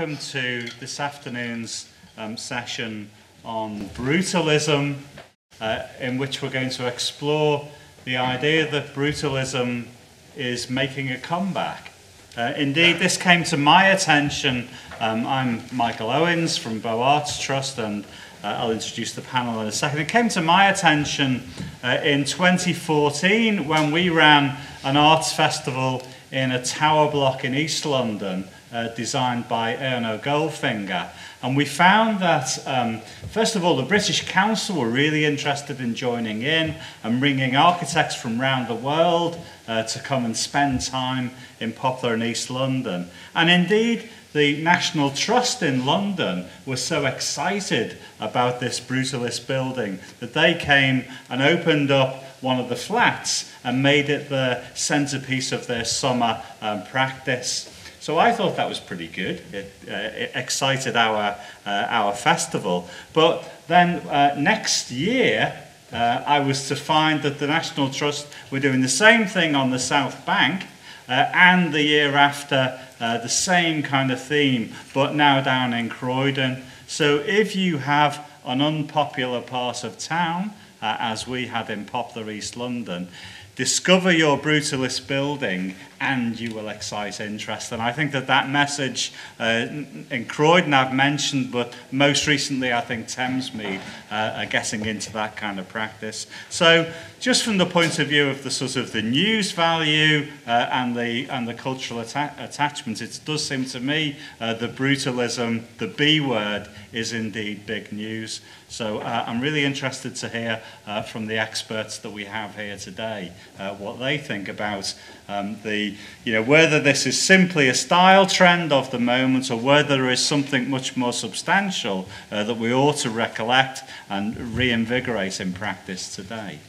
Welcome to this afternoon's um, session on brutalism, uh, in which we're going to explore the idea that brutalism is making a comeback. Uh, indeed, this came to my attention. Um, I'm Michael Owens from Bow Arts Trust, and uh, I'll introduce the panel in a second. It came to my attention uh, in 2014 when we ran an arts festival in a tower block in East London uh, designed by Erno Goldfinger. And we found that, um, first of all, the British Council were really interested in joining in and bringing architects from around the world uh, to come and spend time in Poplar and East London. And indeed, the National Trust in London was so excited about this brutalist building that they came and opened up one of the flats and made it the centerpiece of their summer um, practice. So I thought that was pretty good. It, uh, it excited our, uh, our festival. But then uh, next year, uh, I was to find that the National Trust were doing the same thing on the South Bank, uh, and the year after, uh, the same kind of theme, but now down in Croydon. So if you have an unpopular part of town, as we had in Poplar East London, discover your brutalist building and you will excite interest. And I think that that message uh, in Croydon I've mentioned, but most recently I think Thamesmead uh, are getting into that kind of practice. So just from the point of view of the sort of the news value uh, and the and the cultural atta attachment, it does seem to me uh, the brutalism, the B word, is indeed big news. So uh, I'm really interested to hear uh, from the experts that we have here today uh, what they think about um, the, you know, whether this is simply a style trend of the moment or whether there is something much more substantial uh, that we ought to recollect and reinvigorate in practice today.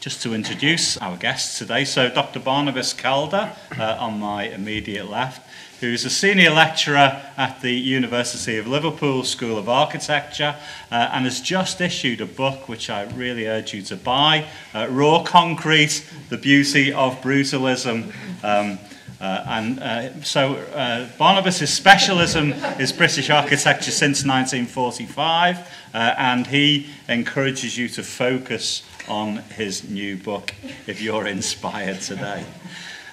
Just to introduce our guests today, so Dr. Barnabas Calder uh, on my immediate left, who's a senior lecturer at the University of Liverpool School of Architecture uh, and has just issued a book which I really urge you to buy uh, Raw Concrete The Beauty of Brutalism. Um, uh, and uh, so uh, Barnabas's specialism is British architecture since 1945, uh, and he encourages you to focus on his new book if you're inspired today.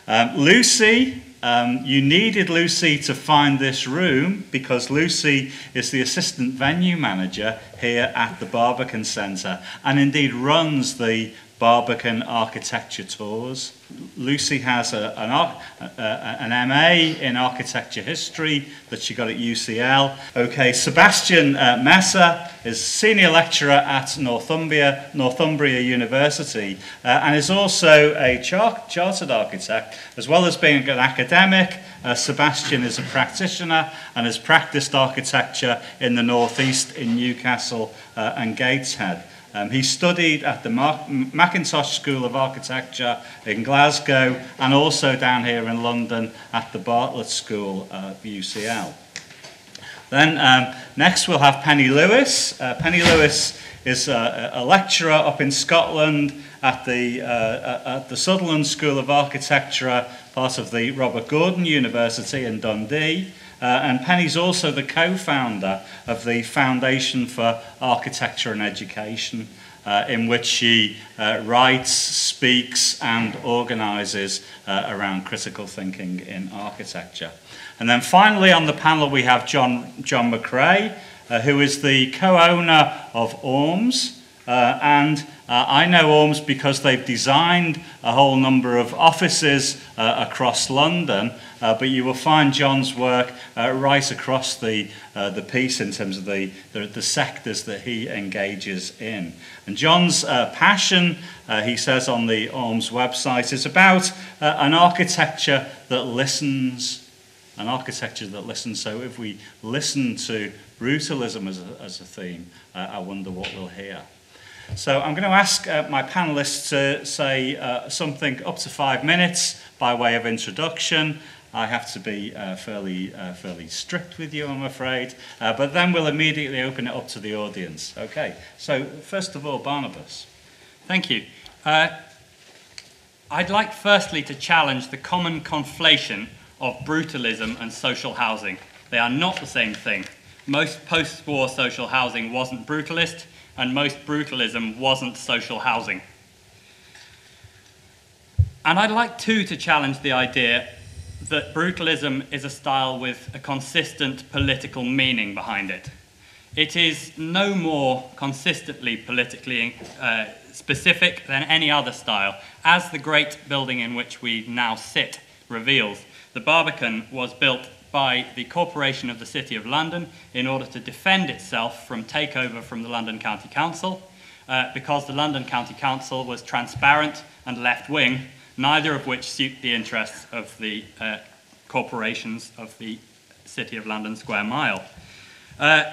Um, Lucy um, you needed Lucy to find this room because Lucy is the assistant venue manager here at the Barbican Centre and indeed runs the Barbican Architecture Tours. Lucy has a, an, a, an MA in architecture history that she got at UCL. Okay, Sebastian uh, Messer is senior lecturer at Northumbria, Northumbria University uh, and is also a char chartered architect. As well as being an academic, uh, Sebastian is a practitioner and has practiced architecture in the northeast in Newcastle uh, and Gateshead. Um, he studied at the Mackintosh School of Architecture in Glasgow and also down here in London at the Bartlett School of UCL. Then um, next we'll have Penny Lewis. Uh, Penny Lewis is a, a, lecturer up in Scotland at the, uh, at the Sutherland School of Architecture, part of the Robert Gordon University in Dundee. Uh, and Penny's also the co-founder of the Foundation for Architecture and Education, uh, in which she uh, writes, speaks, and organises uh, around critical thinking in architecture. And then finally on the panel we have John, John McRae, uh, who is the co-owner of ORMS, uh, and uh, I know ORMS because they've designed a whole number of offices uh, across London, uh, but you will find John's work uh, right across the, uh, the piece in terms of the, the, the, sectors that he engages in. And John's passion, he says on the ORMS website, is about an architecture that listens an architecture that listens. So if we listen to brutalism as a, as a theme, I wonder what we'll hear. So I'm going to ask uh, my panelists to say uh, something up to five minutes by way of introduction. I have to be uh, fairly, uh, fairly strict with you, I'm afraid, uh, but then we'll immediately open it up to the audience. Okay, so first of all, Barnabas. Thank you. Uh, I'd like firstly to challenge the common conflation of brutalism and social housing. They are not the same thing. Most post war social housing wasn't brutalist, and most brutalism wasn't social housing. And I'd like too to challenge the idea that brutalism is a style with a consistent political meaning behind it. It is no more consistently politically uh, specific than any other style, as the great building in which we now sit reveals. The Barbican was built by the Corporation of the City of London in order to defend itself from takeover from the London County Council, uh, because the London County Council was transparent and left wing, neither of which suit the interests of the uh, corporations of the City of London Square Mile. Uh,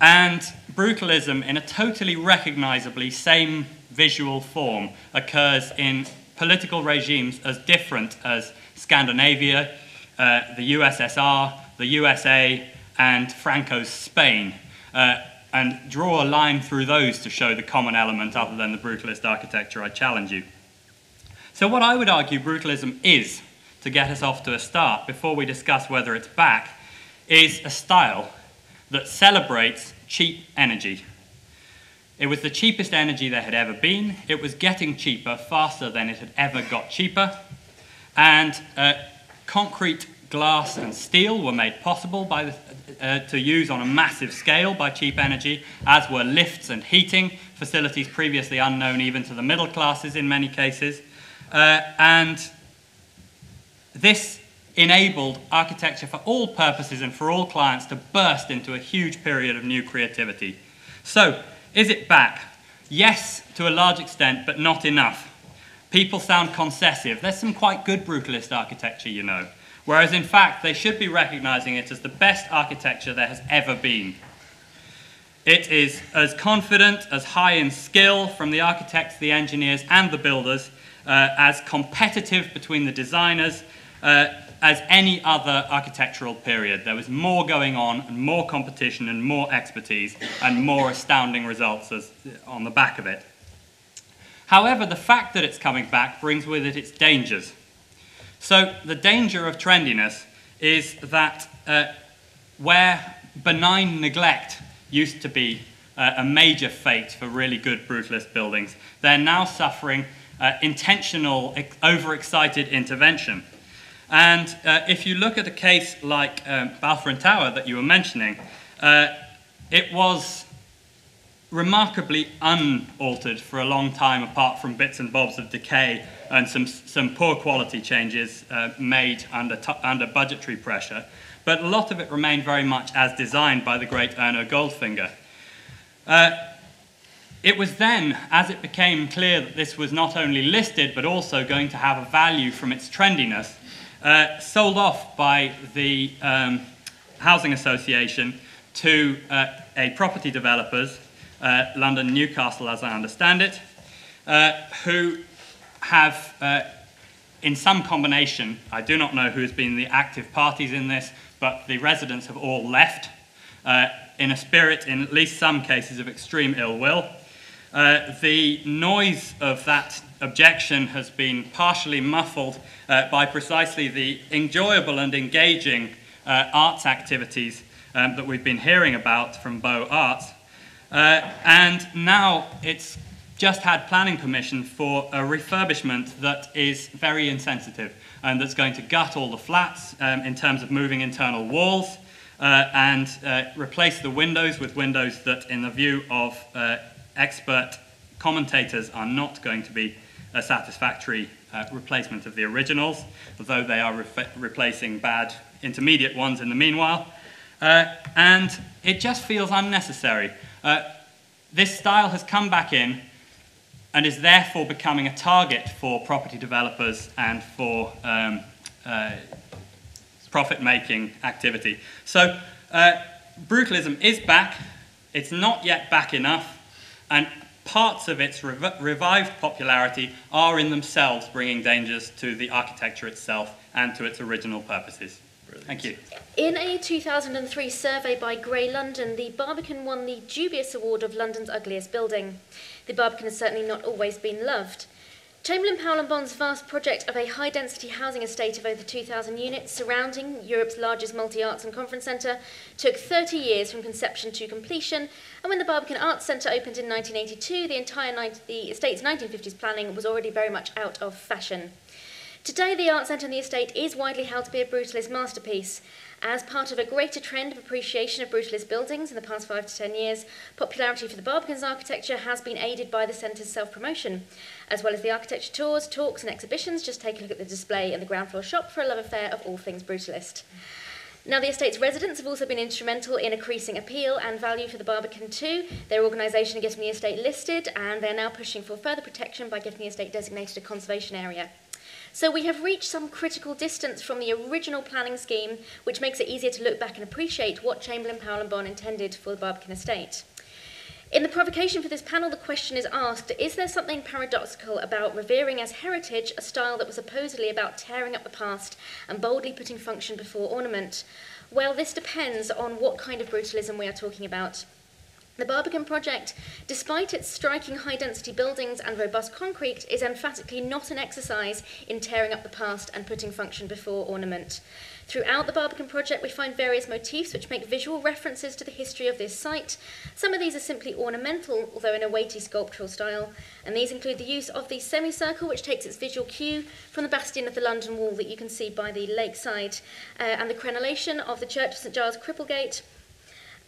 and brutalism, in a totally recognizably same visual form, occurs in political regimes as different as Scandinavia, uh, the USSR, the USA, and Franco's Spain, uh, and draw a line through those to show the common element other than the brutalist architecture I challenge you. So, what I would argue brutalism is, to get us off to a start before we discuss whether it's back, is a style that celebrates cheap energy. It was the cheapest energy there had ever been. It was getting cheaper faster than it had ever got cheaper. And uh, concrete, glass, and steel were made possible by the, uh, to use on a massive scale by cheap energy, as were lifts and heating, facilities previously unknown even to the middle classes in many cases. Uh, and this enabled architecture for all purposes and for all clients to burst into a huge period of new creativity. So, is it back? Yes, to a large extent, but not enough. People sound concessive. There's some quite good brutalist architecture, you know. Whereas, in fact, they should be recognizing it as the best architecture there has ever been. It is as confident, as high in skill from the architects, the engineers, and the builders, uh, as competitive between the designers, uh, as any other architectural period. There was more going on, and more competition, and more expertise, and more astounding results as, on the back of it. However, the fact that it's coming back brings with it its dangers. So, the danger of trendiness is that uh, where benign neglect used to be uh, a major fate for really good brutalist buildings, they're now suffering uh, intentional, overexcited intervention. And uh, if you look at a case like um, Balfron Tower that you were mentioning, uh, it was remarkably unaltered for a long time, apart from bits and bobs of decay and some, some poor quality changes uh, made under, under budgetary pressure. But a lot of it remained very much as designed by the great Erno Goldfinger. Uh, it was then, as it became clear that this was not only listed but also going to have a value from its trendiness, uh, sold off by the um, Housing Association to uh, a property developers, uh, London Newcastle as I understand it, uh, who have, uh, in some combination, I do not know who has been the active parties in this, but the residents have all left uh, in a spirit, in at least some cases, of extreme ill will. the noise of that objection has been partially muffled uh, by precisely the enjoyable and engaging uh, arts activities um, that we've been hearing about from Bow Arts. Uh, and now it's just had planning permission for a refurbishment that is very insensitive and that's going to gut all the flats um, in terms of moving internal walls uh, and uh, replace the windows with windows that, in the view of uh, expert commentators, are not going to be a satisfactory uh, replacement of the originals, although they are re replacing bad intermediate ones in the meanwhile. Uh, and it just feels unnecessary. Uh, this style has come back in and is therefore becoming a target for property developers and for um, uh, profit making activity. So, uh, brutalism is back, it's not yet back enough, and parts of its rev revived popularity are in themselves bringing dangers to the architecture itself and to its original purposes. Brilliant. Thank you. In a 2003 survey by Grey London, the Barbican won the dubious award of London's ugliest building. The Barbican has certainly not always been loved. Chamberlin Powell and Bon's vast project of a high density housing estate of over 2,000 units surrounding Europe's largest multi arts and conference centre took 30 years from conception to completion, and when the Barbican Arts Centre opened in 1982, the entire the estate's 1950s planning was already very much out of fashion. Today, the Art Centre and the estate is widely held to be a brutalist masterpiece. As part of a greater trend of appreciation of brutalist buildings in the past five to ten years, popularity for the Barbican's architecture has been aided by the centre's self-promotion. As well as the architecture tours, talks and exhibitions, just take a look at the display in the ground floor shop for a love affair of all things brutalist. Now, the estate's residents have also been instrumental in increasing appeal and value for the Barbican too. Their organisation are getting the estate listed, and they're now pushing for further protection by getting the estate designated a conservation area. So we have reached some critical distance from the original planning scheme, which makes it easier to look back and appreciate what Chamberlin, Powell and Bon intended for the Barbican estate. In the provocation for this panel, the question is asked, is there something paradoxical about revering as heritage a style that was supposedly about tearing up the past and boldly putting function before ornament? Well, this depends on what kind of brutalism we are talking about. The Barbican project, despite its striking high density buildings and robust concrete, is emphatically not an exercise in tearing up the past and putting function before ornament. Throughout the Barbican project, we find various motifs which make visual references to the history of this site. Some of these are simply ornamental, although in a weighty sculptural style, and these include the use of the semicircle, which takes its visual cue from the bastion of the London Wall that you can see by the lakeside, uh, and the crenellation of the Church of St Giles Cripplegate,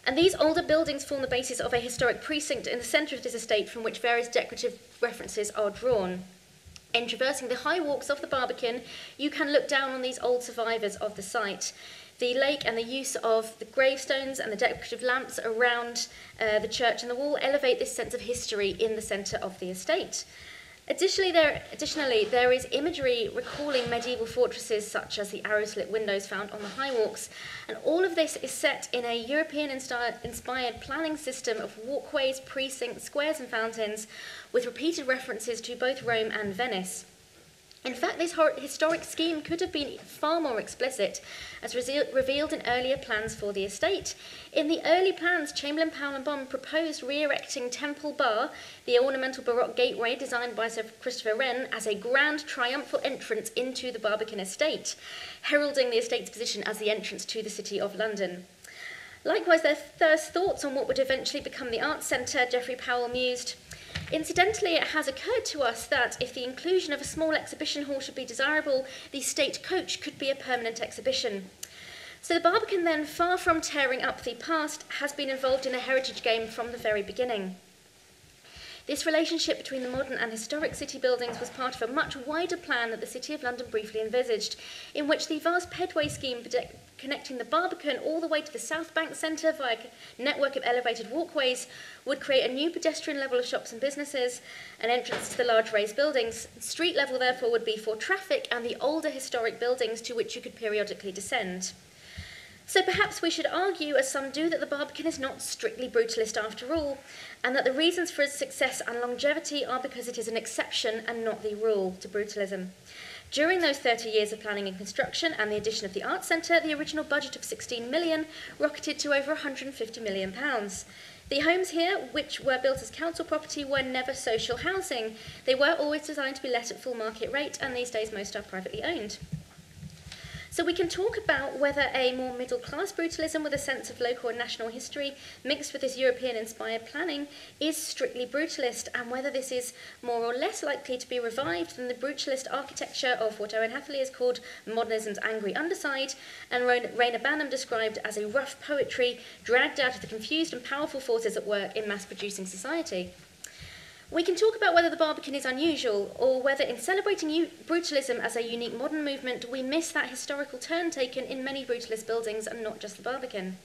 and these older buildings form the basis of a historic precinct in the centre of this estate from which various decorative references are drawn. In traversing the high walks of the Barbican, you can look down on these old survivors of the site. The lake and the use of the gravestones and the decorative lamps around uh, the church and the wall elevate this sense of history in the centre of the estate. Additionally there, additionally, there is imagery recalling medieval fortresses such as the arrow-slit windows found on the high walks, and all of this is set in a European-inspired planning system of walkways, precincts, squares and fountains, with repeated references to both Rome and Venice. In fact, this historic scheme could have been far more explicit, as revealed in earlier plans for the estate. In the early plans, Chamberlin, Powell and Bon proposed re-erecting Temple Bar, the ornamental Baroque gateway designed by Sir Christopher Wren, as a grand triumphal entrance into the Barbican estate, heralding the estate's position as the entrance to the City of London. Likewise, their first thoughts on what would eventually become the Arts Centre, Geoffrey Powell mused, Incidentally, it has occurred to us that if the inclusion of a small exhibition hall should be desirable, the state coach could be a permanent exhibition. So the Barbican then, far from tearing up the past, has been involved in a heritage game from the very beginning. This relationship between the modern and historic city buildings was part of a much wider plan that the City of London briefly envisaged, in which the vast pedway scheme connecting the Barbican all the way to the South Bank Centre via a network of elevated walkways would create a new pedestrian level of shops and businesses, an entrance to the large raised buildings. Street level, therefore, would be for traffic and the older historic buildings to which you could periodically descend. So perhaps we should argue, as some do, that the Barbican is not strictly brutalist after all, and that the reasons for its success and longevity are because it is an exception and not the rule to brutalism. During those 30 years of planning and construction and the addition of the Arts Centre, the original budget of 16 million rocketed to over 150 million pounds. The homes here, which were built as council property, were never social housing. They were always designed to be let at full market rate, and these days most are privately owned. So we can talk about whether a more middle class brutalism with a sense of local and national history mixed with this European inspired planning is strictly brutalist and whether this is more or less likely to be revived than the brutalist architecture of what Owen Hatherley has called modernism's angry underside and Reyner Banham described as a rough poetry dragged out of the confused and powerful forces at work in mass producing society. We can talk about whether the Barbican is unusual, or whether in celebrating brutalism as a unique modern movement, we miss that historical turn taken in many brutalist buildings and not just the Barbican.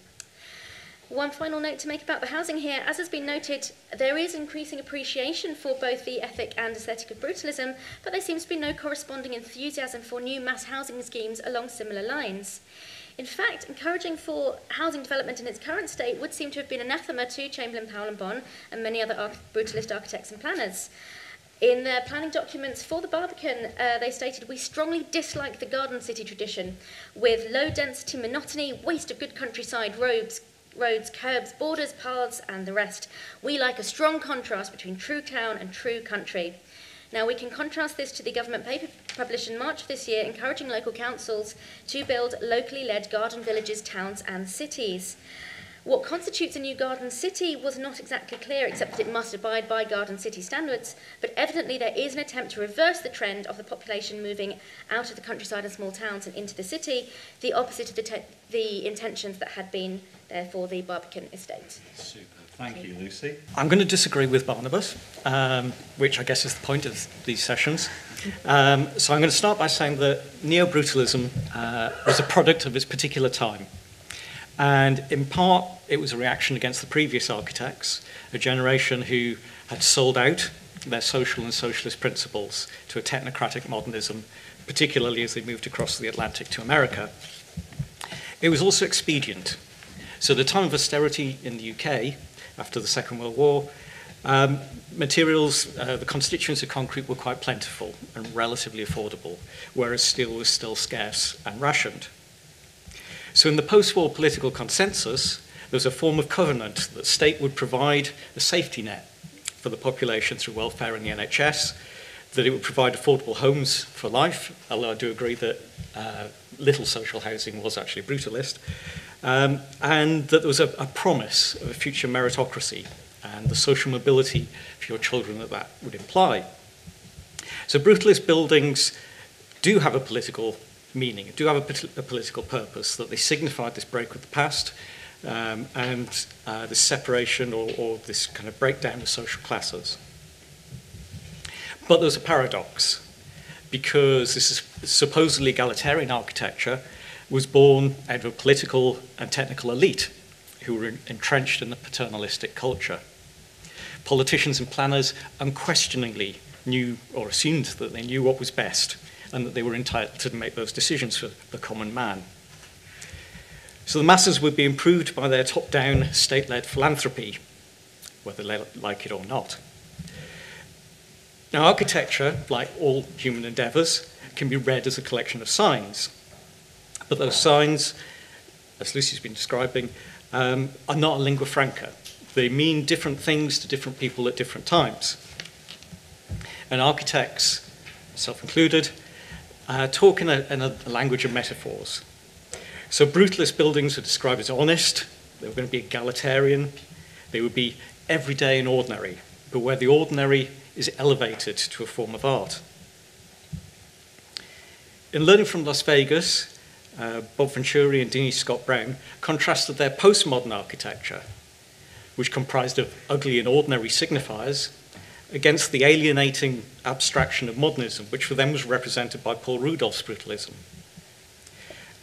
One final note to make about the housing here. As has been noted, there is increasing appreciation for both the ethic and aesthetic of brutalism, but there seems to be no corresponding enthusiasm for new mass housing schemes along similar lines. In fact, encouraging for housing development in its current state would seem to have been anathema to Chamberlin, Powell and Bon and many other arch brutalist architects and planners. In their planning documents for the Barbican, uh, they stated, we strongly dislike the garden city tradition, with low density monotony, waste of good countryside roads, roads, curbs, borders, paths, and the rest. We like a strong contrast between true town and true country. Now, we can contrast this to the government paper published in March of this year encouraging local councils to build locally led garden villages, towns, and cities. What constitutes a new garden city was not exactly clear, except that it must abide by garden city standards, but evidently there is an attempt to reverse the trend of the population moving out of the countryside and small towns and into the city, the opposite of the, the intentions that had been there for the Barbican estate. Super. Thank you, Lucy. I'm going to disagree with Barnabas, um, which I guess is the point of these sessions. Um, so I'm going to start by saying that neo-brutalism uh, was a product of its particular time. And in part, it was a reaction against the previous architects, a generation who had sold out their social and socialist principles to a technocratic modernism, particularly as they moved across the Atlantic to America. It was also expedient. So, the time of austerity in the UK, after the Second World War. Um, materials, uh, the constituents of concrete were quite plentiful and relatively affordable, whereas steel was still scarce and rationed. So in the post-war political consensus, there was a form of covenant that state would provide a safety net for the population through welfare and the NHS, that it would provide affordable homes for life, although I do agree that uh, little social housing was actually brutalist, um, and that there was a, a promise of a future meritocracy and the social mobility for your children that that would imply. So, brutalist buildings do have a political meaning, do have a, a political purpose, that they signified this break with the past um, and uh, this separation or, or this kind of breakdown of social classes. But there's a paradox because this is supposedly egalitarian architecture was born out of a political and technical elite who were entrenched in the paternalistic culture. Politicians and planners unquestioningly knew or assumed that they knew what was best and that they were entitled to make those decisions for the common man. So the masses would be improved by their top down state led philanthropy, whether they like it or not. Now, architecture, like all human endeavours, can be read as a collection of signs. But those signs, as Lucy's been describing, um, are not a lingua franca. They mean different things to different people at different times. And architects, self included, uh, talk in a, in a language of metaphors. So brutalist buildings are described as honest, they were going to be egalitarian, they would be everyday and ordinary, but where the ordinary is elevated to a form of art. In Learning from Las Vegas, uh, Bob Venturi and Denise Scott Brown contrasted their postmodern architecture, which comprised of ugly and ordinary signifiers, against the alienating abstraction of modernism, which for them was represented by Paul Rudolph's brutalism.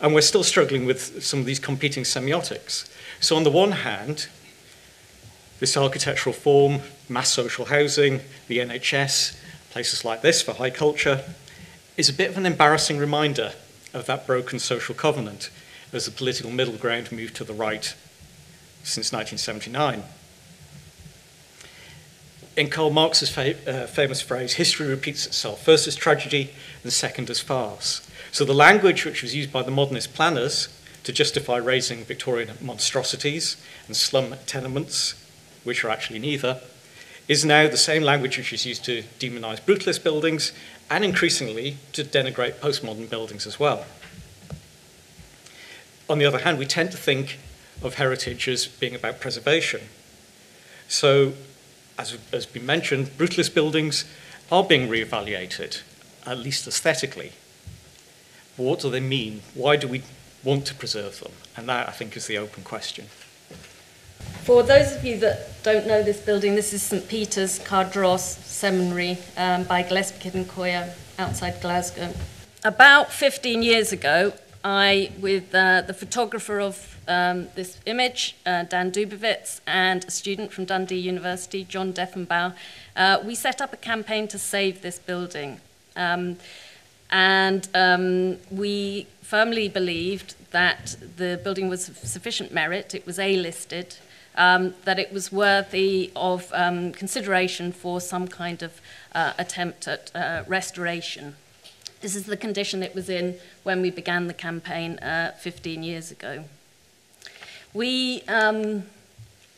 And we're still struggling with some of these competing semiotics. So, on the one hand, this architectural form, mass social housing, the NHS, places like this for high culture, is a bit of an embarrassing reminder of that broken social covenant as the political middle ground moved to the right since 1979 in Karl Marx's fa- uh, famous phrase, history repeats itself, first as tragedy and second as farce. So the language which was used by the modernist planners to justify razing Victorian monstrosities and slum tenements, which are actually neither, is now the same language which is used to demonize brutalist buildings and increasingly to denigrate postmodern buildings as well. On the other hand, we tend to think of heritage as being about preservation. So as has been mentioned, brutalist buildings are being re-evaluated, at least aesthetically. What do they mean? Why do we want to preserve them? And that, I think, is the open question. For those of you that don't know this building, this is St Peter's Cardross Seminary um, by Gillespie and Coia outside Glasgow. About 15 years ago, I, with uh, the photographer of um, this image, uh, Dan Dubowitz, and a student from Dundee University, John Deffenbaugh, uh, we set up a campaign to save this building. Um, and um, we firmly believed that the building was of sufficient merit, it was A-listed, um, that it was worthy of um, consideration for some kind of uh, attempt at uh, restoration. This is the condition it was in when we began the campaign uh, 15 years ago. We, um,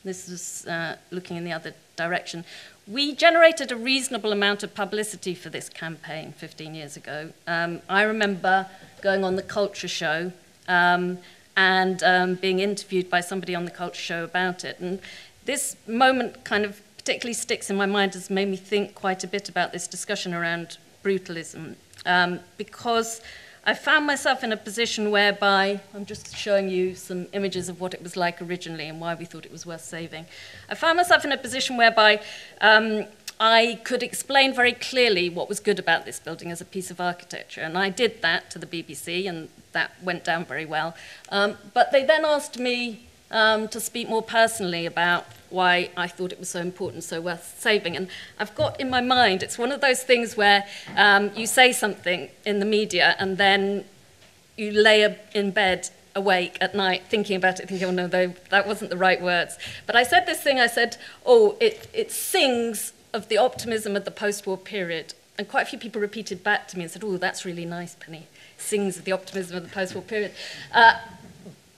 this is uh, looking in the other direction, we generated a reasonable amount of publicity for this campaign 15 years ago. Um, I remember going on the culture show um, and um, being interviewed by somebody on the culture show about it. And this moment kind of particularly sticks in my mind, has made me think quite a bit about this discussion around brutalism. Um, because I found myself in a position whereby, I'm just showing you some images of what it was like originally and why we thought it was worth saving. I found myself in a position whereby um, I could explain very clearly what was good about this building as a piece of architecture, and I did that to the BBC, and that went down very well. Um, but they then asked me um, to speak more personally about why I thought it was so important, so worth saving. And I've got in my mind, it's one of those things where um, you say something in the media and then you lay in bed awake at night thinking about it, thinking, oh no, that wasn't the right words. But I said this thing, I said, oh, it, it sings of the optimism of the post-war period. And quite a few people repeated back to me and said, oh, that's really nice, Penny. Sings of the optimism of the post-war period. Uh,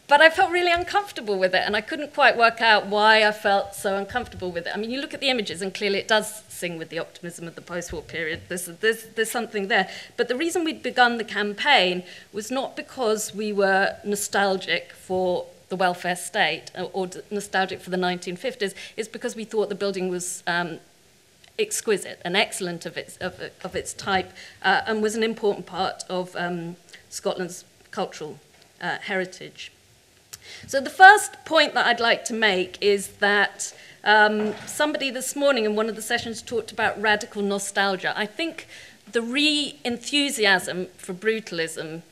but I felt really uncomfortable with it, and I couldn't quite work out why I felt so uncomfortable with it. I mean, you look at the images, and clearly it does sing with the optimism of the post war period. There's, there's, there's something there. But the reason we'd begun the campaign was not because we were nostalgic for the welfare state or, or nostalgic for the 1950s, it's because we thought the building was. Um, exquisite and excellent of its, of, of its type uh, and was an important part of um, Scotland's cultural uh, heritage. So the first point that I'd like to make is that um, somebody this morning in one of the sessions talked about radical nostalgia. I think the re-enthusiasm for brutalism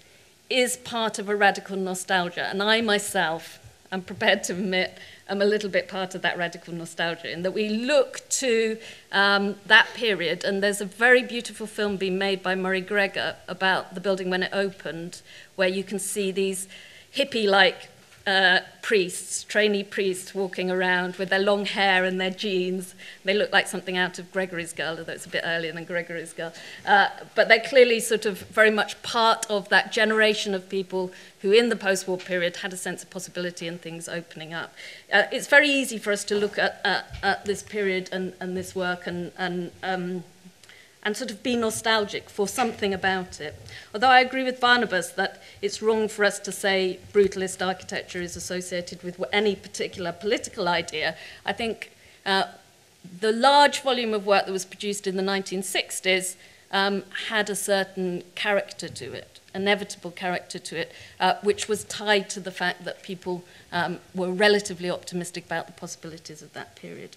is part of a radical nostalgia, and I myself am prepared to admit am a little bit part of that radical nostalgia in that we look to um, that period. And there's a very beautiful film being made by Murray Greger about the building when it opened, where you can see these hippie like uh, priests, trainee priests, walking around with their long hair and their jeans. They look like something out of Gregory's Girl, although it's a bit earlier than Gregory's Girl. Uh, but they're clearly sort of very much part of that generation of people who, in the post war period, had a sense of possibility and things opening up. Uh, it's very easy for us to look at, at, at this period and, and this work and, and um, and sort of be nostalgic for something about it. Although I agree with Barnabas that it's wrong for us to say brutalist architecture is associated with any particular political idea, I think uh, the large volume of work that was produced in the 1960s um, had a certain character to it, inevitable character to it, uh, which was tied to the fact that people um, were relatively optimistic about the possibilities of that period.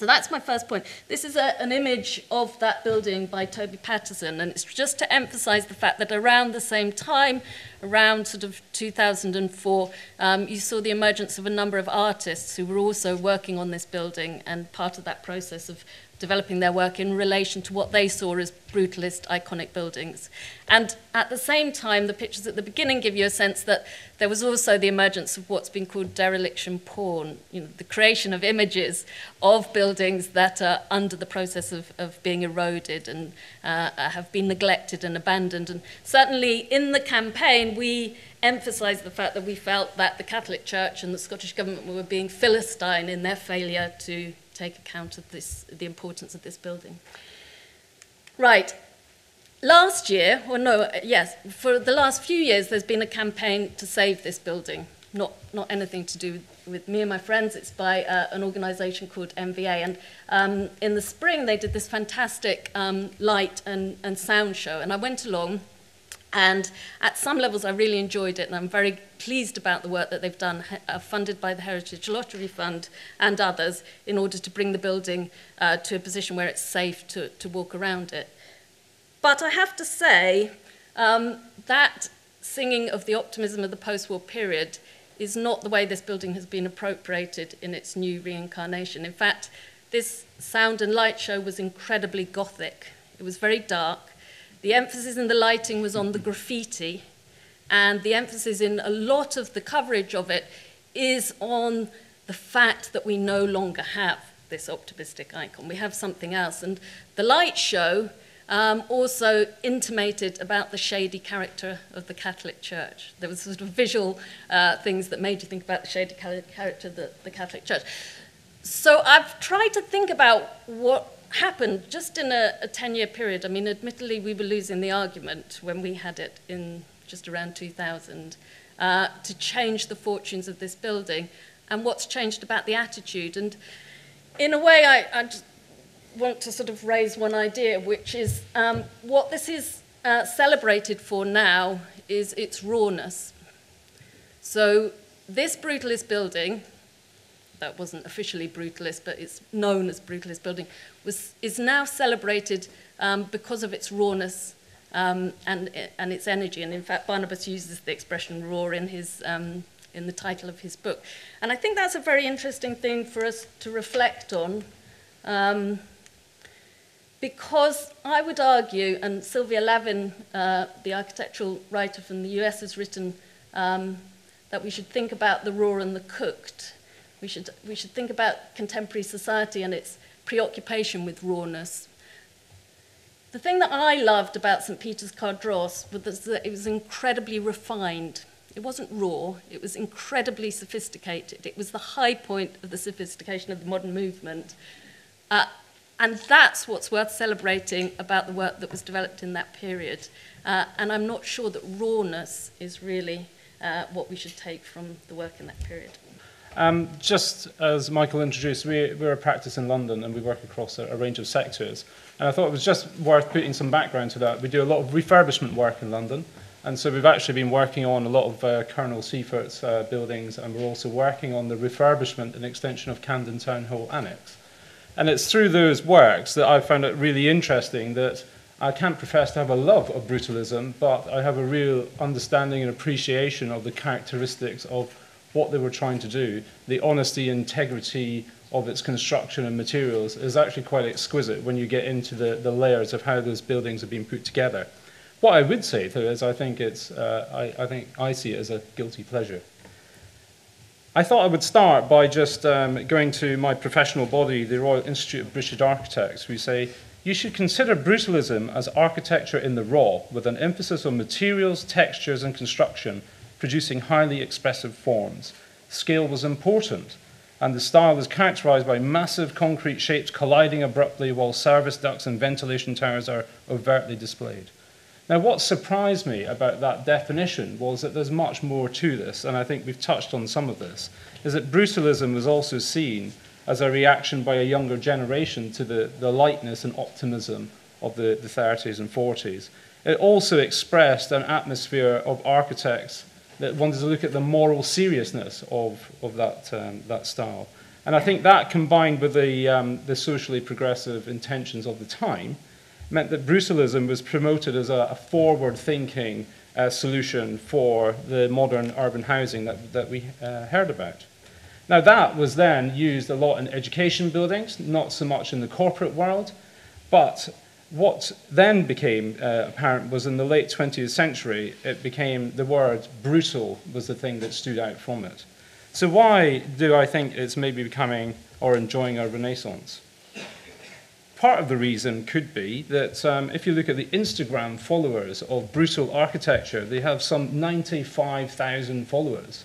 So that's my first point. This is a, an image of that building by Toby Paterson, and it's just to emphasize the fact that around the same time, around sort of 2004, um, you saw the emergence of a number of artists who were also working on this building, and part of that process of developing their work in relation to what they saw as brutalist iconic buildings. And at the same time, the pictures at the beginning give you a sense that there was also the emergence of what's been called dereliction porn, you know, the creation of images of buildings that are under the process of, of being eroded and uh, have been neglected and abandoned. And certainly in the campaign, we emphasised the fact that we felt that the Catholic Church and the Scottish Government were being Philistine in their failure to take account of this, the importance of this building. Right. Last year, or no, yes, for the last few years, there's been a campaign to save this building. Not, not anything to do with me and my friends. It's by uh, an organisation called NVA. And um, in the spring, they did this fantastic um, light and, and sound show. And I went along And at some levels, I really enjoyed it, and I'm very pleased about the work that they've done, uh, funded by the Heritage Lottery Fund and others, in order to bring the building uh, to a position where it's safe to, to walk around it. But I have to say um, that singing of the optimism of the post-war period is not the way this building has been appropriated in its new reincarnation. In fact, this sound and light show was incredibly gothic. It was very dark. The emphasis in the lighting was on the graffiti, and the emphasis in a lot of the coverage of it is on the fact that we no longer have this optimistic icon. We have something else. And the light show um, also intimated about the shady character of the Catholic Church. There was sort of visual uh, things that made you think about the shady character of the, the Catholic Church. so I've tried to think about what happened just in a, a 10 year period. I mean, admittedly, we were losing the argument when we had it in just around 2000 uh, to change the fortunes of this building and what's changed about the attitude. And in a way, I, I want to sort of raise one idea, which is um, what this is uh, celebrated for now is its rawness. So this brutalist building, that wasn't officially brutalist, but it's known as brutalist building, was, is now celebrated um, because of its rawness um, and, and its energy. And in fact, Barnabas uses the expression raw in, his, um, in the title of his book. And I think that's a very interesting thing for us to reflect on. Um, because I would argue, and Sylvia Lavin, uh, the architectural writer from the US, has written um, that we should think about the raw and the cooked. We should, we should think about contemporary society and its preoccupation with rawness. The thing that I loved about St. Peter's Cardross was that it was incredibly refined. It wasn't raw, it was incredibly sophisticated. It was the high point of the sophistication of the modern movement. Uh, and that's what's worth celebrating about the work that was developed in that period. Uh, and I'm not sure that rawness is really uh, what we should take from the work in that period. Um, just as Michael introduced, we, we're a practice in London and we work across a, a range of sectors. And I thought it was just worth putting some background to that. We do a lot of refurbishment work in London. And so we've actually been working on a lot of uh, Colonel Seifert's uh, buildings, and we're also working on the refurbishment and extension of Camden Town Hall Annex. And it's through those works that I found it really interesting that I can't profess to have a love of brutalism, but I have a real understanding and appreciation of the characteristics of what they were trying to do. The honesty, integrity of its construction and materials is actually quite exquisite when you get into the, the layers of how those buildings have been put together. What I would say, though, is I think, it's, uh, I, I think I see it as a guilty pleasure. I thought I would start by just um, going to my professional body, the Royal Institute of British Architects, who say, you should consider brutalism as architecture in the raw, with an emphasis on materials, textures, and construction, producing highly expressive forms. Scale was important, and the style is characterized by massive concrete shapes colliding abruptly while service ducts and ventilation towers are overtly displayed. Now, what surprised me about that definition was that there's much more to this, and I think we've touched on some of this, is that brutalism was also seen as a reaction by a younger generation to the, the lightness and optimism of the, the 30s and 40s. It also expressed an atmosphere of architects that wanted to look at the moral seriousness of, of that, um, that style. And I think that combined with the, um, the socially progressive intentions of the time meant that brutalism was promoted as a, a forward thinking uh, solution for the modern urban housing that, that we uh, heard about. Now, that was then used a lot in education buildings, not so much in the corporate world, but what then became uh, apparent was in the late 20th century, it became the word brutal was the thing that stood out from it. So, why do I think it's maybe becoming or enjoying a renaissance? Part of the reason could be that um, if you look at the Instagram followers of brutal architecture, they have some 95,000 followers.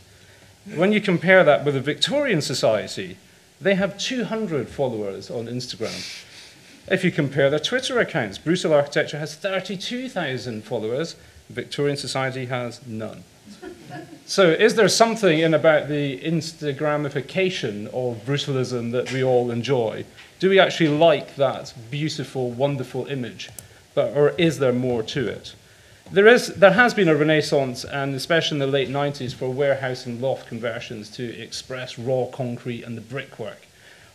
When you compare that with the Victorian Society, they have 200 followers on Instagram. If you compare their Twitter accounts, Brutal Architecture has 32,000 followers, Victorian Society has none. so, is there something in about the Instagramification of brutalism that we all enjoy? Do we actually like that beautiful, wonderful image? But, or is there more to it? There, is, there has been a renaissance, and especially in the late 90s, for warehouse and loft conversions to express raw concrete and the brickwork.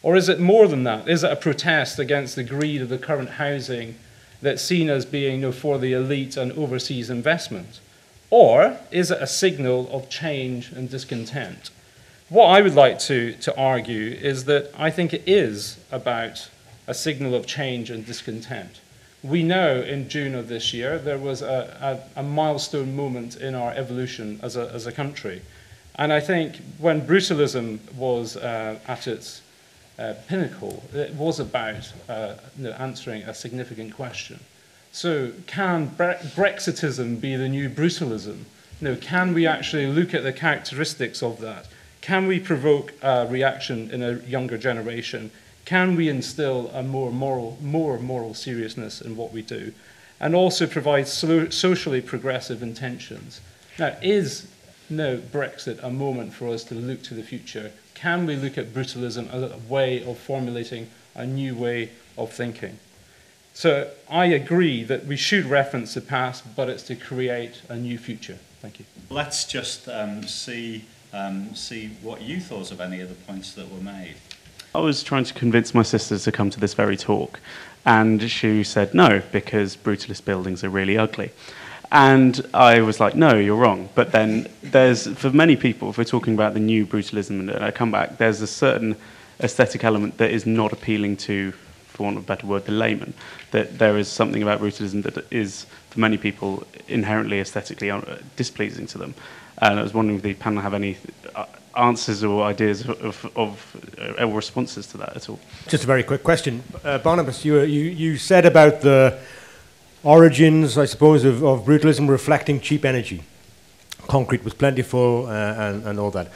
Or is it more than that? Is it a protest against the greed of the current housing that's seen as being you know, for the elite and overseas investment? Or is it a signal of change and discontent? What I would like to, to argue is that I think it is about a signal of change and discontent we know in June of this year there was a, a, a milestone moment in our evolution as a, as a country. And I think when brutalism was uh, at its uh, pinnacle, it was about uh, you know, answering a significant question. So, can Bre- Brexitism be the new brutalism? You know, can we actually look at the characteristics of that? Can we provoke a reaction in a younger generation? Can we instill a more moral, more moral seriousness in what we do? And also provide so socially progressive intentions. Now, is no Brexit a moment for us to look to the future? Can we look at brutalism as a way of formulating a new way of thinking? So I agree that we should reference the past, but it's to create a new future. Thank you. Let's just um, see, um, see what you thought of any of the points that were made. I was trying to convince my sisters to come to this very talk, and she said no, because brutalist buildings are really ugly. And I was like, no, you're wrong. But then there's, for many people, if we're talking about the new brutalism and I come back, there's a certain aesthetic element that is not appealing to, for want of a better word, the layman. That there is something about brutalism that is, for many people, inherently aesthetically displeasing to them. And I was wondering if the panel have any uh, answers or ideas of, of uh, responses to that at all. Just a very quick question. Uh, Barnabas, you, you, you said about the origins, I suppose, of, of brutalism reflecting cheap energy. Concrete was plentiful uh, and, and all that.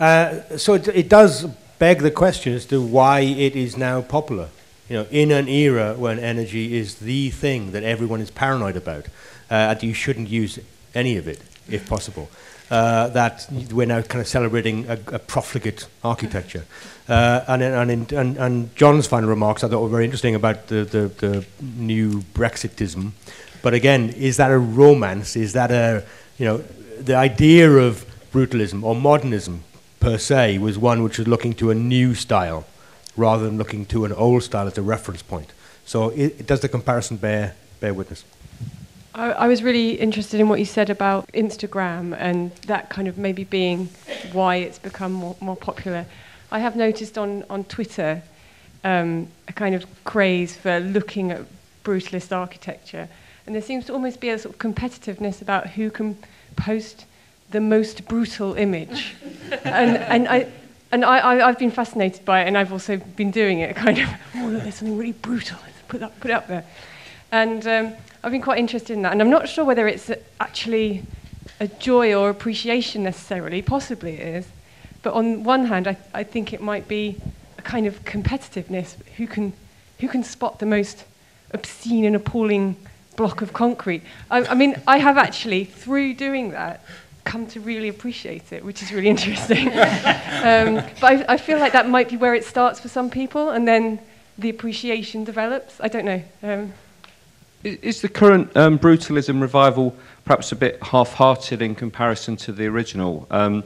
Uh, so it, it does beg the question as to why it is now popular. You know, in an era when energy is the thing that everyone is paranoid about, uh, and you shouldn't use any of it if possible. Uh, that we're now kind of celebrating a, a profligate architecture. Uh, and, and, and, and, John's final remarks I thought were very interesting about the, the, the new Brexitism. But again, is that a romance? Is that a, you know, the idea of brutalism or modernism per se was one which was looking to a new style rather than looking to an old style as a reference point. So it, does the comparison bear, bear witness? I, I was really interested in what you said about Instagram and that kind of maybe being why it's become more, more popular. I have noticed on, on Twitter um, a kind of craze for looking at brutalist architecture. And there seems to almost be a sort of competitiveness about who can post the most brutal image. and, and, I, and I, have been fascinated by it, and I've also been doing it, kind of, oh, look, there's something really brutal, put, that, put it up there. And um, I've been quite interested in that. And I'm not sure whether it's actually a joy or appreciation necessarily, possibly it is. But on one hand, I, I think it might be a kind of competitiveness. Who can, who can spot the most obscene and appalling block of concrete? I, I mean, I have actually, through doing that, come to really appreciate it, which is really interesting. um, but I, I, feel like that might be where it starts for some people, and then the appreciation develops. I don't know. Um, is the current um, brutalism revival perhaps a bit half-hearted in comparison to the original? Um,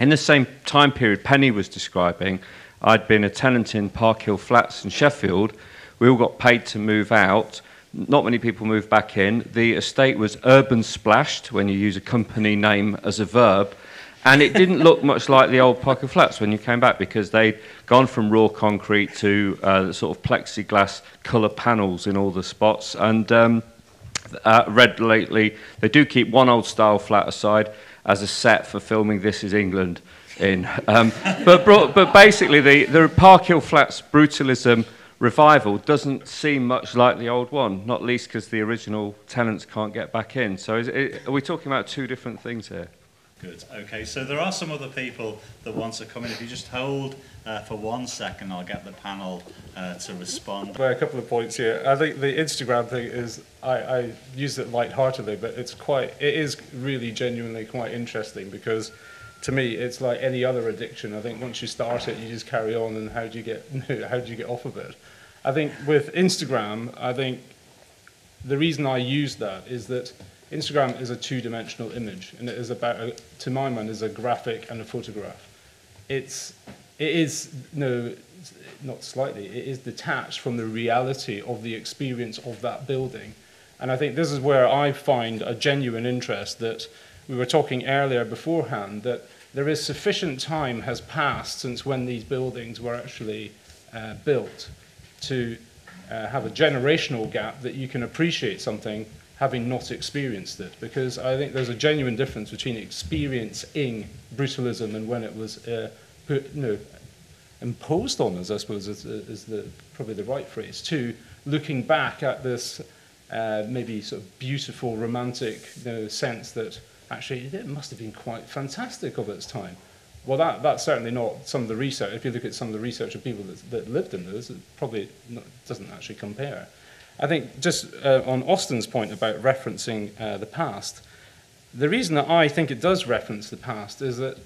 in the same time period Penny was describing, I'd been a tenant in Park Hill Flats in Sheffield. We all got paid to move out. Not many people moved back in. The estate was urban splashed when you use a company name as a verb. And it didn't look much like the old Park Hill Flats when you came back because they'd gone from raw concrete to uh, sort of plexiglass colour panels in all the spots. And um, uh, read lately, they do keep one old style flat aside as a set for filming This Is England in. Um, but, but basically, the, the Park Hill Flats brutalism revival doesn't seem much like the old one, not least because the original tenants can't get back in. So it, are we talking about two different things here? Good. Okay, so there are some other people that want to come in. If you just hold uh, for one second, I'll get the panel uh, to respond. A couple of points here. I think the Instagram thing is, I, I use it lightheartedly, but it's quite, it is really genuinely quite interesting because to me, it's like any other addiction. I think once you start it, you just carry on, and how do you get, how do you get off of it? I think with Instagram, I think the reason I use that is that Instagram is a two-dimensional image, and it is about, a, to my mind, is a graphic and a photograph. It's, it is no, not slightly. It is detached from the reality of the experience of that building, and I think this is where I find a genuine interest that we were talking earlier beforehand that there is sufficient time has passed since when these buildings were actually uh, built to uh, have a generational gap that you can appreciate something having not experienced it, because I think there's a genuine difference between experiencing brutalism and when it was uh, you know, imposed on us, I suppose is, is the, probably the right phrase, to looking back at this uh, maybe sort of beautiful, romantic you know, sense that actually it must have been quite fantastic of its time. Well, that, that's certainly not some of the research. If you look at some of the research of people that, that lived in those, it probably not, doesn't actually compare. I think just uh, on Austin's point about referencing uh, the past, the reason that I think it does reference the past is that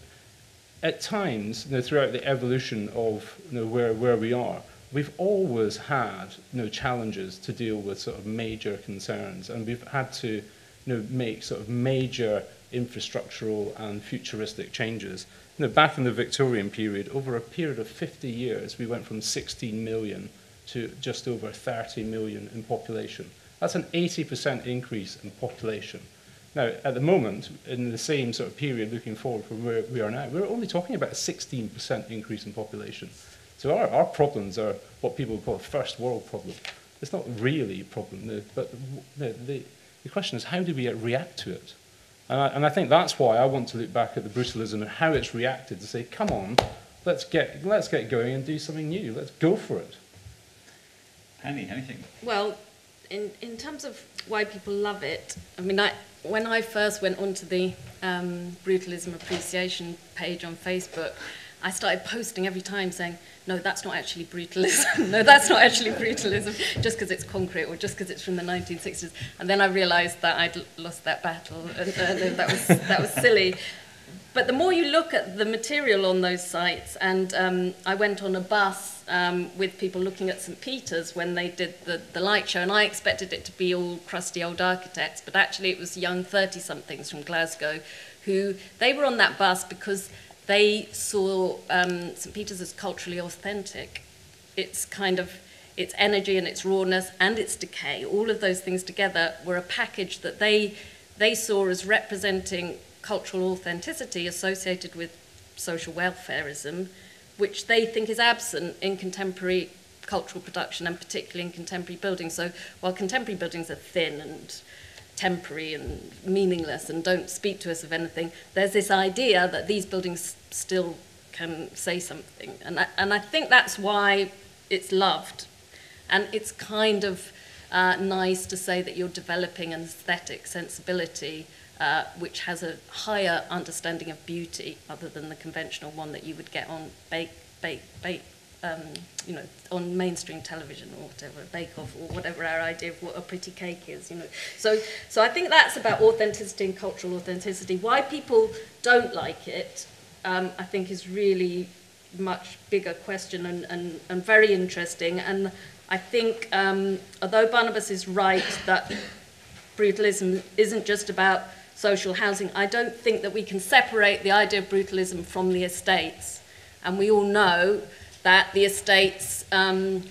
at times, you know, throughout the evolution of you know, where, where we are, we've always had you know, challenges to deal with sort of major concerns, and we've had to you know, make sort of major infrastructural and futuristic changes. You know, back in the Victorian period, over a period of 50 years, we went from 16 million to just over 30 million in population. That's an 80% increase in population. Now, at the moment, in the same sort of period looking forward from where we are now, we're only talking about a 16% increase in population. So our, our problems are what people call a first world problem. It's not really a problem, but the, the, the question is how do we uh, react to it? And I, and I think that's why I want to look back at the brutalism and how it's reacted to say, come on, let's get, let's get going and do something new. Let's go for it. Penny, anything? Well, in, in terms of why people love it, I mean, I, when I first went onto the um, brutalism appreciation page on Facebook, I started posting every time saying, no, that's not actually brutalism. no, that's not actually brutalism, just because it's concrete or just because it's from the 1960s. And then I realized that I'd lost that battle, and uh, that, was, that was silly. But the more you look at the material on those sites, and um, I went on a bus um, with people looking at St. Peter's when they did the, the light show, and I expected it to be all crusty old architects, but actually it was young 30 somethings from Glasgow who they were on that bus because they saw um, St. Peter's as culturally authentic. It's kind of its energy and its rawness and its decay, all of those things together were a package that they, they saw as representing cultural authenticity associated with social welfareism, which they think is absent in contemporary cultural production and particularly in contemporary buildings. So while contemporary buildings are thin and temporary and meaningless and don't speak to us of anything, there's this idea that these buildings still can say something. And I, and I think that's why it's loved. And it's kind of uh, nice to say that you're developing an aesthetic sensibility uh, which has a higher understanding of beauty other than the conventional one that you would get on bake, bake, bake, um, you know, on mainstream television or whatever, Bake Off or whatever our idea of what a pretty cake is, you know. So, so I think that's about authenticity and cultural authenticity. Why people don't like it, um, I think, is really much bigger question and, and, and very interesting. And I think, um, although Barnabas is right that brutalism isn't just about social housing, I don't think that we can separate the idea of brutalism from the estates. And we all know that the estates um,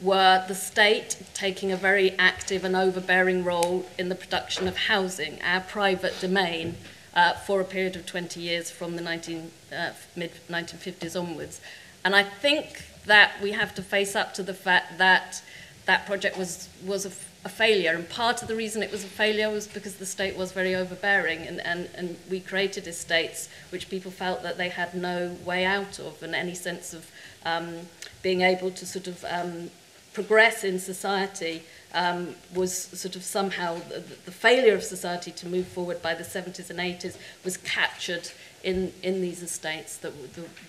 were the state taking a very active and overbearing role in the production of housing, our private domain, uh, for a period of 20 years from the 19, uh, mid-1950s onwards. And I think that we have to face up to the fact that that project was, was a a failure. And part of the reason it was a failure was because the state was very overbearing, and, and, and we created estates which people felt that they had no way out of, and any sense of um, being able to sort of um, progress in society um, was sort of somehow the, the failure of society to move forward by the 70s and 80s was captured in, in these estates, the,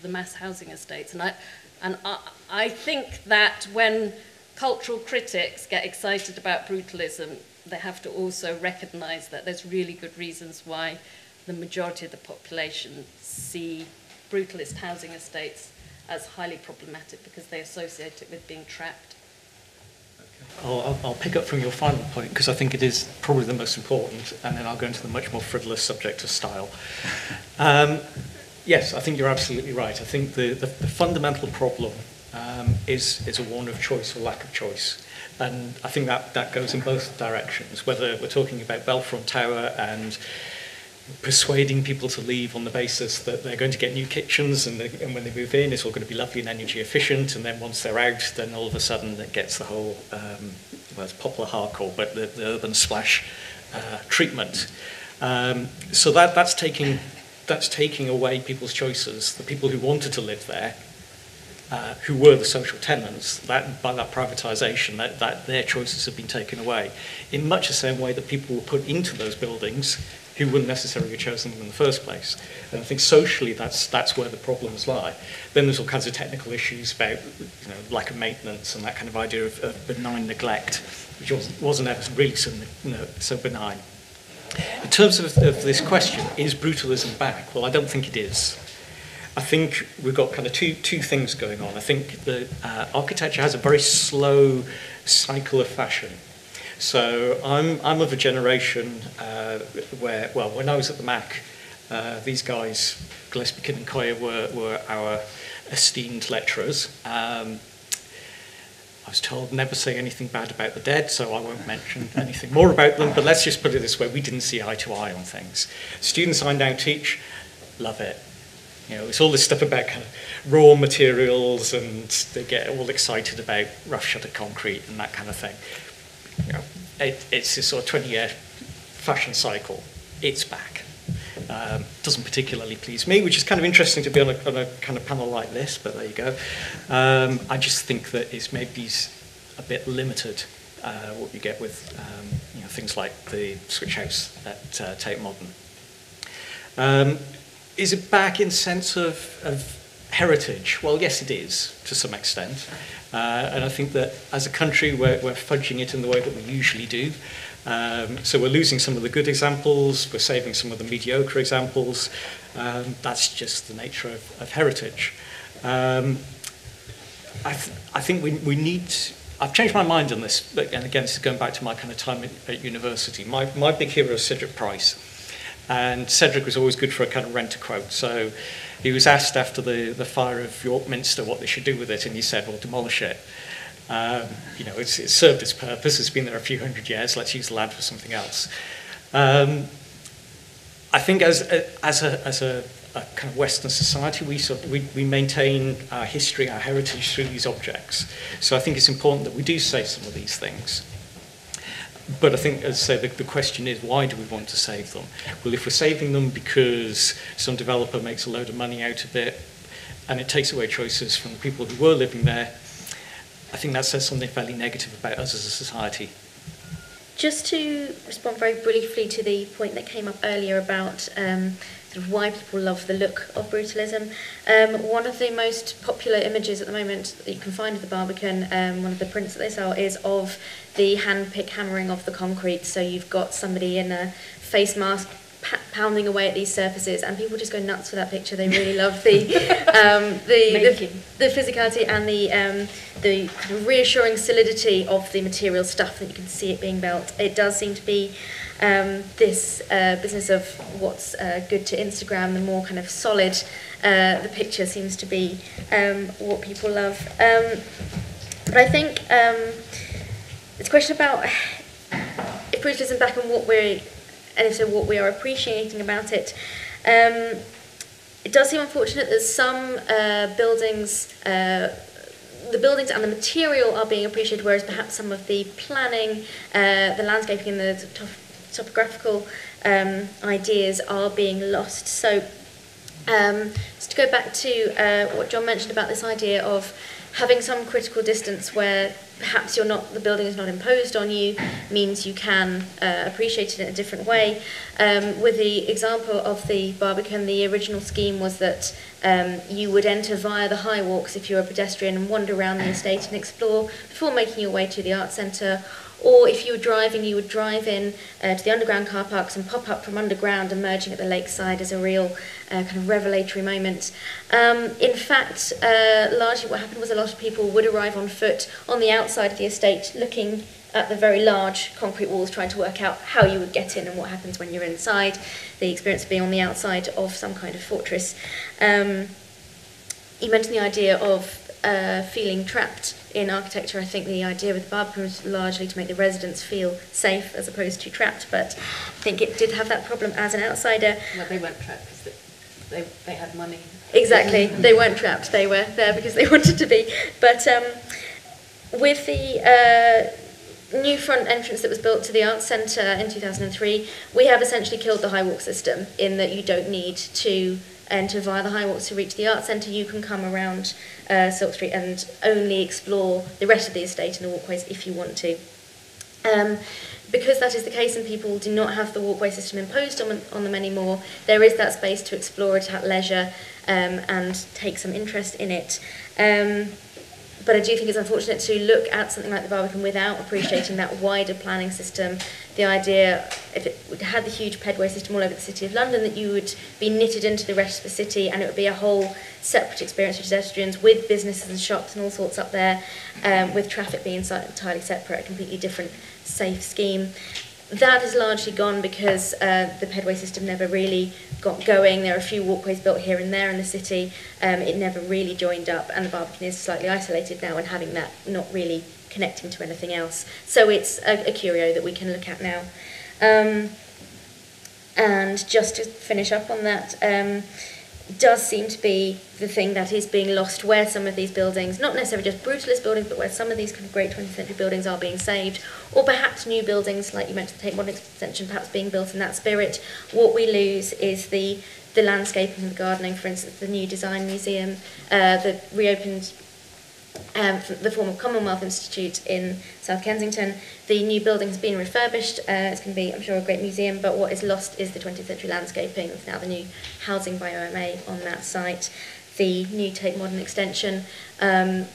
the, mass housing estates. And I, and I, I think that when cultural critics get excited about brutalism, they have to also recognize that there's really good reasons why the majority of the population see brutalist housing estates as highly problematic because they associate it with being trapped. I'll, I'll pick up from your final point because I think it is probably the most important, and then I'll go into the much more frivolous subject of style. Um, yes, I think you're absolutely right. I think the, the, the fundamental problem um, is, is a one of choice or lack of choice. And I think that, that goes in both directions, whether we're talking about Balfron Tower and persuading people to leave on the basis that they're going to get new kitchens and, they, and when they move in it's all going to be lovely and energy efficient and then once they're out then all of a sudden it gets the whole um, well it's Poplar HARCA but the, the urban splash uh, treatment um, so that, that's taking that's taking away people's choices the people who wanted to live there uh, who were the social tenants, that, by that privatisation, that, that their choices have been taken away. In much the same way that people were put into those buildings who wouldn't necessarily have chosen them in the first place. And I think socially that's, that's where the problems lie. Then there's all kinds of technical issues about you know, lack of maintenance and that kind of idea of, of benign neglect, which wasn't, wasn't ever really so, you know, so benign. In terms of, of this question, is brutalism back? Well, I don't think it is. I think we've got kind of two, two things going on. I think the uh, architecture has a very slow cycle of fashion. So I'm, I'm of a generation uh, where, well, when I was at the Mac, uh, these guys, Gillespie, Kidd and Coia, were, were our esteemed lecturers. Um, I was told never say anything bad about the dead, so I won't mention anything more about them, but let's just put it this way, we didn't see eye to eye on things. Students I now teach, love it. You know, it's all this stuff about kind of raw materials and they get all excited about rough shutter concrete and that kind of thing. You know, it, it's this sort of 20 year fashion cycle. It's back. Um, doesn't particularly please me, which is kind of interesting to be on a, on a kind of panel like this, but there you go. Um, I just think that it's maybe a bit limited uh, what you get with um, you know, things like the switch house at uh, Tate Modern. Is it back in sense of, of heritage? Well, yes, it is to some extent. Uh, and I think that as a country, we're, we're fudging it in the way that we usually do. Um, so we're losing some of the good examples, we're saving some of the mediocre examples. Um, that's just the nature of, of heritage. Um, I, th I think we, we need, I've changed my mind on this, and again, this is going back to my kind of time at, at university. My, my big hero is Cedric Price. And Cedric was always good for a kind of rent a quote. So he was asked after the, the fire of York Minster what they should do with it, and he said, well, demolish it. Um, you know, it's, it's served its purpose. It's been there a few hundred years. Let's use the land for something else. Um, I think as as a, as a, a kind of Western society, we, sort of, we, we maintain our history, our heritage through these objects. So I think it's important that we do say some of these things. But I think, as I say, the, the question is, why do we want to save them? Well, if we're saving them because some developer makes a load of money out of it, and it takes away choices from the people who were living there, I think that says something fairly negative about us as a society. Just to respond very briefly to the point that came up earlier about um, sort of why people love the look of brutalism, um, one of the most popular images at the moment that you can find of the Barbican, um, one of the prints that they sell, is of the hand-pick hammering of the concrete. So you've got somebody in a face mask pounding away at these surfaces, and people just go nuts for that picture. They really love the um, the, the, the physicality and the um, the kind of reassuring solidity of the material stuff that you can see it being built. It does seem to be um, this uh, business of what's uh, good to Instagram. The more kind of solid uh, the picture seems to be, um, what people love. Um, but I think um, it's a question about if brutalism back and what we're and if so, what we are appreciating about it. Um, it does seem unfortunate that some uh, buildings, uh, the buildings and the material are being appreciated, whereas perhaps some of the planning, uh, the landscaping, and the top topographical um, ideas are being lost. So, um, just to go back to uh, what John mentioned about this idea of having some critical distance where perhaps you're not the building is not imposed on you means you can uh, appreciate it in a different way. Um, with the example of the Barbican, the original scheme was that um, you would enter via the high walks if you're a pedestrian and wander around the estate and explore before making your way to the art centre or if you were driving, you would drive in uh, to the underground car parks and pop up from underground, emerging at the lakeside as a real uh, kind of revelatory moment. Um, in fact, uh, largely what happened was a lot of people would arrive on foot on the outside of the estate, looking at the very large concrete walls, trying to work out how you would get in and what happens when you're inside, the experience of being on the outside of some kind of fortress. Um, you mentioned the idea of uh, feeling trapped in architecture. I think the idea with the Barbican was largely to make the residents feel safe as opposed to trapped, but I think it did have that problem as an outsider. Well, they weren't trapped because they, they, they had money. Exactly, they weren't trapped, they were there because they wanted to be. But um, with the uh, new front entrance that was built to the Arts Centre in 2003, we have essentially killed the high walk system in that you don't need to Um, enter via the high walks to reach the art centre, you can come around uh, Silk Street and only explore the rest of the estate and the walkways if you want to. Um, because that is the case and people do not have the walkway system imposed on, on them anymore, there is that space to explore it at leisure um, and take some interest in it. Um, But I do think it's unfortunate to look at something like the Barbican without appreciating that wider planning system. The idea, if it had the huge pedway system all over the City of London, that you would be knitted into the rest of the city and it would be a whole separate experience for pedestrians with businesses and shops and all sorts up there, um, with traffic being entirely separate, a completely different safe scheme. That has largely gone because uh, the pedway system never really got going. There are a few walkways built here and there in the city. Um, it never really joined up, and the Barbican is slightly isolated now and having that not really connecting to anything else. So it's a, a curio that we can look at now. Um, and just to finish up on that, um, does seem to be the thing that is being lost where some of these buildings, not necessarily just brutalist buildings, but where some of these kind of great 20th century buildings are being saved, or perhaps new buildings, like you mentioned, the Tate Modern Extension, perhaps being built in that spirit. What we lose is the, the landscaping and the gardening, for instance, the new design museum, uh, the reopened um, the former Commonwealth Institute in South Kensington. The new building has been refurbished. Uh, it's going to be, I'm sure, a great museum, but what is lost is the 20th century landscaping. Now the new housing by OMA on that site, the new Tate Modern extension. Um,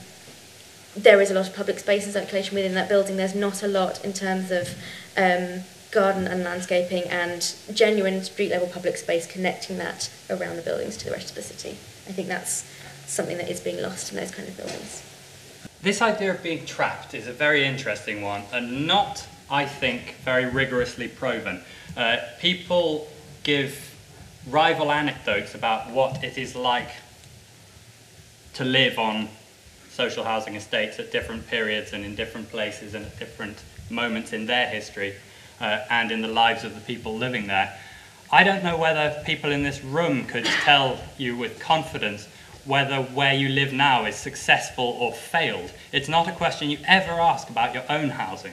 there is a lot of public space and circulation within that building. There's not a lot in terms of um, garden and landscaping and genuine street level public space connecting that around the buildings to the rest of the city. I think that's something that is being lost in those kind of buildings. This idea of being trapped is a very interesting one and not, I think, very rigorously proven. Uh, people give rival anecdotes about what it is like to live on social housing estates at different periods and in different places and at different moments in their history uh, and in the lives of the people living there. I don't know whether people in this room could tell you with confidence whether where you live now is successful or failed. It's not a question you ever ask about your own housing.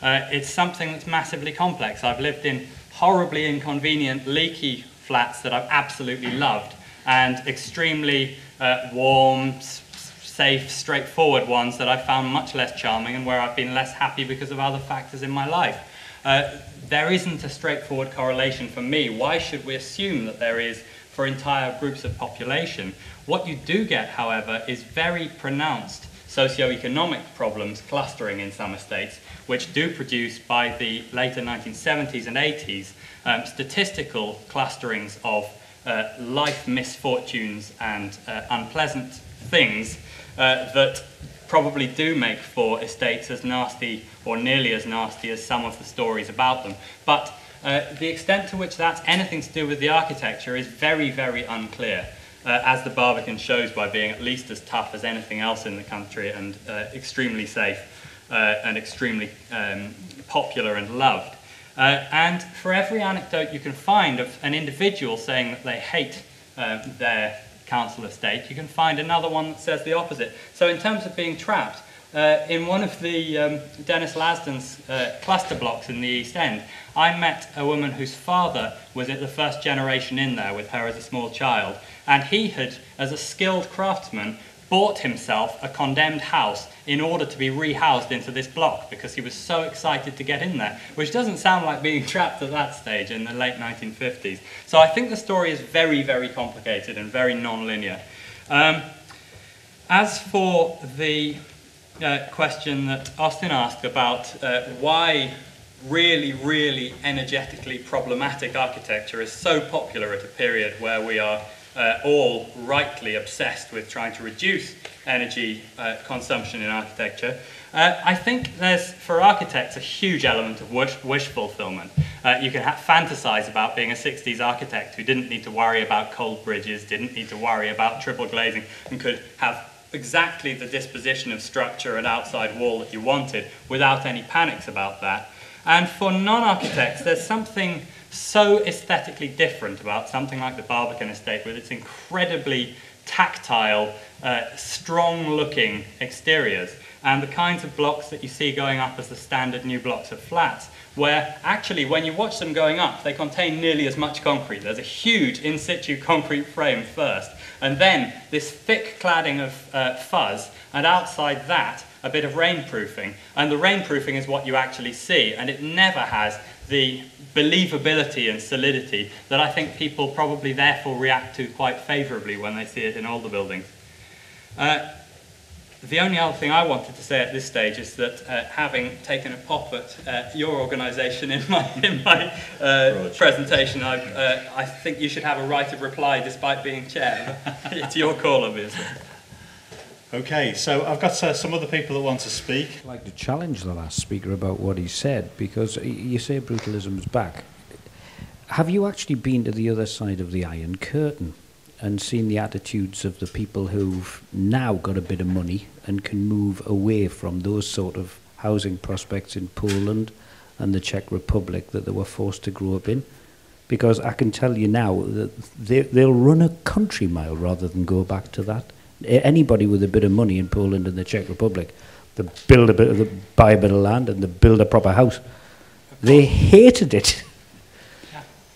Uh, it's something that's massively complex. I've lived in horribly inconvenient, leaky flats that I've absolutely loved, and extremely uh, warm, safe, straightforward ones that I found much less charming and where I've been less happy because of other factors in my life. Uh, there isn't a straightforward correlation for me. Why should we assume that there is for entire groups of population? What you do get, however, is very pronounced socioeconomic problems clustering in some estates, which do produce by the later 1970s and 80s um, statistical clusterings of uh, life misfortunes and uh, unpleasant things uh, that probably do make for estates as nasty or nearly as nasty as some of the stories about them. But uh, the extent to which that's anything to do with the architecture is very, very unclear uh, as the Barbican shows by being at least as tough as anything else in the country and uh, extremely safe uh, and extremely um, popular and loved. Uh, and for every anecdote you can find of an individual saying that they hate uh, their council estate, you can find another one that says the opposite. So in terms of being trapped, uh, in one of the um, Denys Lasdun's uh, cluster blocks in the East End, I met a woman whose father was at the first generation in there with her as a small child, and he had, as a skilled craftsman, bought himself a condemned house in order to be rehoused into this block because he was so excited to get in there, which doesn't sound like being trapped at that stage in the late 1950s. So I think the story is very, very complicated and very non-linear. Um, as for the uh, question that Austin asked about uh, why really, really energetically problematic architecture is so popular at a period where we are uh, all rightly obsessed with trying to reduce energy uh, consumption in architecture. Uh, I think there's, for architects, a huge element of wish, wish fulfillment. You can fantasize about being a 60s architect who didn't need to worry about cold bridges, didn't need to worry about triple glazing, and could have exactly the disposition of structure and outside wall that you wanted without any panics about that. And for non-architects, there's something so aesthetically different about something like the Barbican estate with its incredibly tactile, uh, strong looking exteriors and the kinds of blocks that you see going up as the standard new blocks of flats, where actually when you watch them going up, they contain nearly as much concrete. There's a huge in situ concrete frame first, and then this thick cladding of uh, fuzz, and outside that, a bit of rainproofing. And the rainproofing is what you actually see, and it never has the believability and solidity that I think people probably therefore react to quite favourably when they see it in older buildings. Uh, the only other thing I wanted to say at this stage is that uh, having taken a pop at uh, your organisation in my, in my uh, presentation, I, uh, I think you should have a right of reply despite being chair. it's your call, obviously. Okay, so I've got uh, some other people that want to speak. I'd like to challenge the last speaker about what he said because you say brutalism is back. Have you actually been to the other side of the Iron Curtain? And seen the attitudes of the people who've now got a bit of money and can move away from those sort of housing prospects in Poland and the Czech Republic that they were forced to grow up in. Because I can tell you now that they, they'll run a country mile rather than go back to that. Anybody with a bit of money in Poland and the Czech Republic, they build a bit of the, buy a bit of land and they build a proper house. They hated it.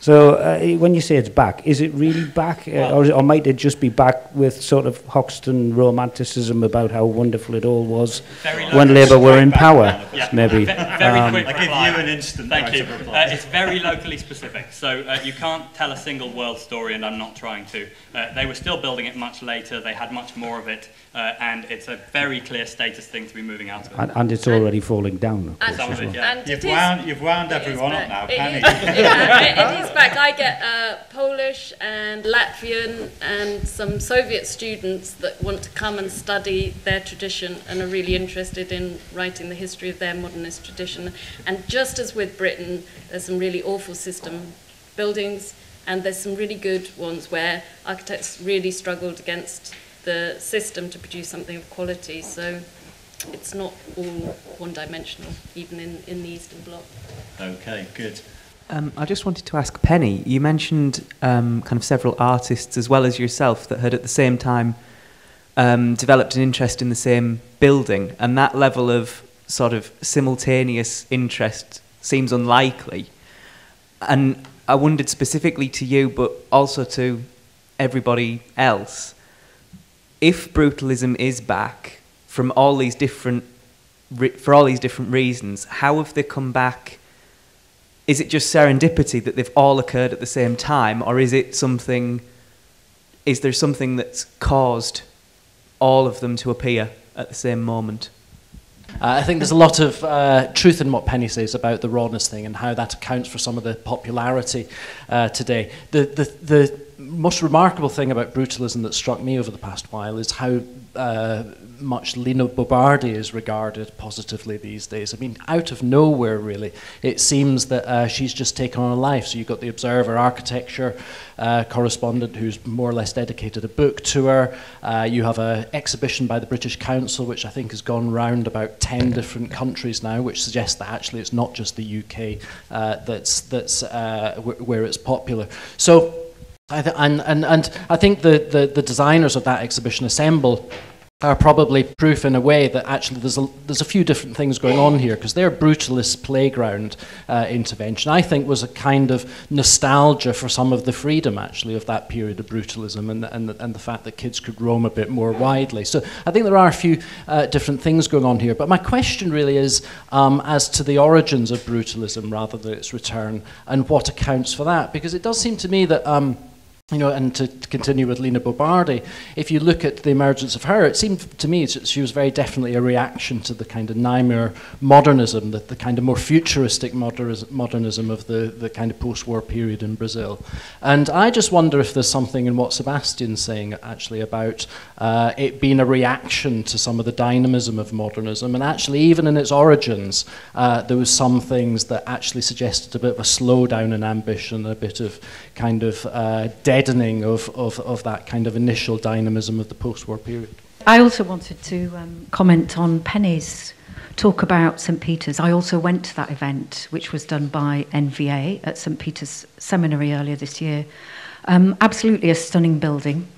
So uh, when you say it's back, is it really back, uh, well, or, or, might it just be back with sort of Hoxton romanticism about how wonderful it all was when Labour were in power? Yeah. Maybe. very um, quick. I give you an instant. Thank you. Uh, it's very locally specific, so uh, you can't tell a single world story, and I'm not trying to. Uh, they were still building it much later. They had much more of it, uh, and it's a very clear status thing to be moving out of. And, and it's already and, falling down. And, Some of it, yeah. You've wound, you've wound everyone up now, Penny. it is back. I get uh, Polish and Latvian and some Soviet students that want to come and study their tradition and are really interested in writing the history of their modernist tradition. And just as with Britain, there's some really awful system buildings, and there's some really good ones where architects really struggled against the system to produce something of quality. So it's not all one dimensional, even in, in the Eastern Bloc. Okay, good. Um, I just wanted to ask Penny, you mentioned um, kind of several artists as well as yourself that had at the same time um, developed an interest in the same building, and that level of sort of simultaneous interest seems unlikely. And I wondered specifically to you, but also to everybody else, if brutalism is back from all these different, for all these different reasons, how have they come back? Is it just serendipity that they've all occurred at the same time, or is it something? Is there something that's caused all of them to appear at the same moment? Uh, I think there's a lot of uh, truth in what Penny says about the rawness thing and how that accounts for some of the popularity uh, today. The, the, the most remarkable thing about brutalism that struck me over the past while is how uh, much Lina Bo Bardi is regarded positively these days. I mean, out of nowhere, really, it seems that uh, she's just taken on a life. So you've got the Observer architecture uh, correspondent who's more or less dedicated a book to her. Uh, you have an exhibition by the British Council, which I think has gone round about 10 different countries now, which suggests that actually it's not just the UK uh, that's, that's uh, where it's popular. So and, and, and I think the, the, the designers of that exhibition assemble are probably proof in a way that actually there's a, there's a few different things going on here because their brutalist playground uh, intervention I think was a kind of nostalgia for some of the freedom actually of that period of brutalism and, and, and the fact that kids could roam a bit more widely. So I think there are a few uh, different things going on here but my question really is um, as to the origins of brutalism rather than its return and what accounts for that because it does seem to me that um, you know, and to, continue with Lina Bo Bardi, if you look at the emergence of her, it seemed to me that she was very definitely a reaction to the kind of Niemeyer modernism, the, the kind of more futuristic modernism of the, the kind of post-war period in Brazil. And I just wonder if there's something in what Sebastian's saying actually about uh, it being a reaction to some of the dynamism of modernism, and actually even in its origins, uh, there was some things that actually suggested a bit of a slowdown in ambition, a bit of kind of uh, deadening of, of, of that kind of initial dynamism of the post-war period. I also wanted to um, comment on Penny's talk about St Peter's. I also went to that event, which was done by NVA at St Peter's Seminary earlier this year. Um, absolutely a stunning building.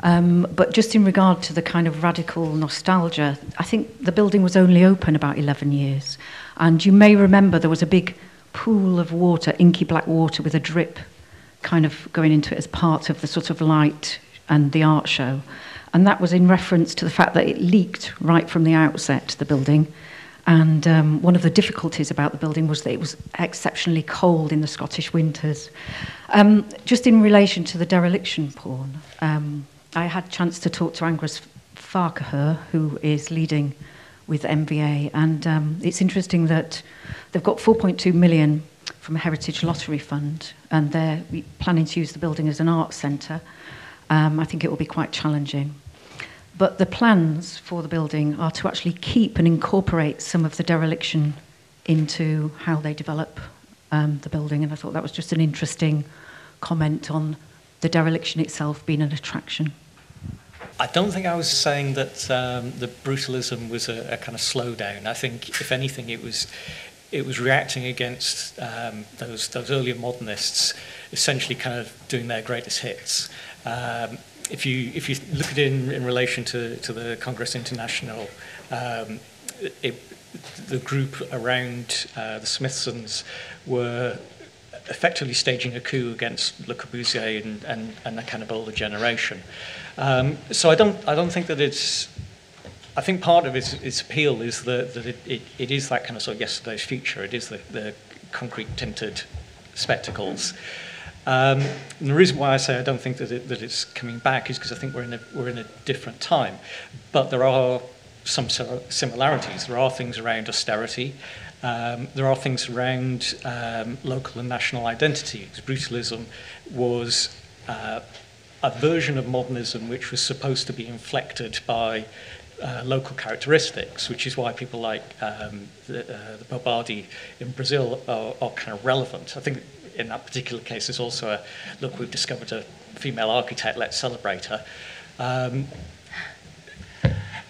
Um, but just in regard to the kind of radical nostalgia, I think the building was only open about 11 years. And you may remember there was a big pool of water, inky black water with a drip kind of going into it as part of the sort of light and the art show. And that was in reference to the fact that it leaked right from the outset, to the building. And um, one of the difficulties about the building was that it was exceptionally cold in the Scottish winters. Um, just in relation to the dereliction porn, um, I had a chance to talk to Angus Farquhar, who is leading with NVA, and um, it's interesting that they've got 4.2 million from a Heritage Lottery Fund, and they're planning to use the building as an art centre. Um, I think it will be quite challenging. But the plans for the building are to actually keep and incorporate some of the dereliction into how they develop um, the building, and I thought that was just an interesting comment on the dereliction itself being an attraction. I don't think I was saying that um, the brutalism was a, a kind of slowdown. I think, if anything, it was it was reacting against um, those those earlier modernists, essentially kind of doing their greatest hits. Um, if you if you look at it in, in relation to, to the Congress International, um, it, the group around uh, the Smithsons were effectively staging a coup against Le Corbusier and, and, and of older generation. Um, so I don't, I don't think that it's, I think part of its, its appeal is that, that it, it, it is that kind of sort of yesterday's future. It is the, the concrete tinted spectacles. Um, and the reason why I say I don't think that, it, that it's coming back is because I think we're in, a, we're in a different time. But there are some similarities. There are things around austerity. Um, there are things around um, local and national identity. Brutalism was uh, a version of modernism which was supposed to be inflected by uh, local characteristics, which is why people like um, the, uh, the Bo Bardi in Brazil are, are kind of relevant. I think in that particular case, there's also a look, we've discovered a female architect, let's celebrate her. Um,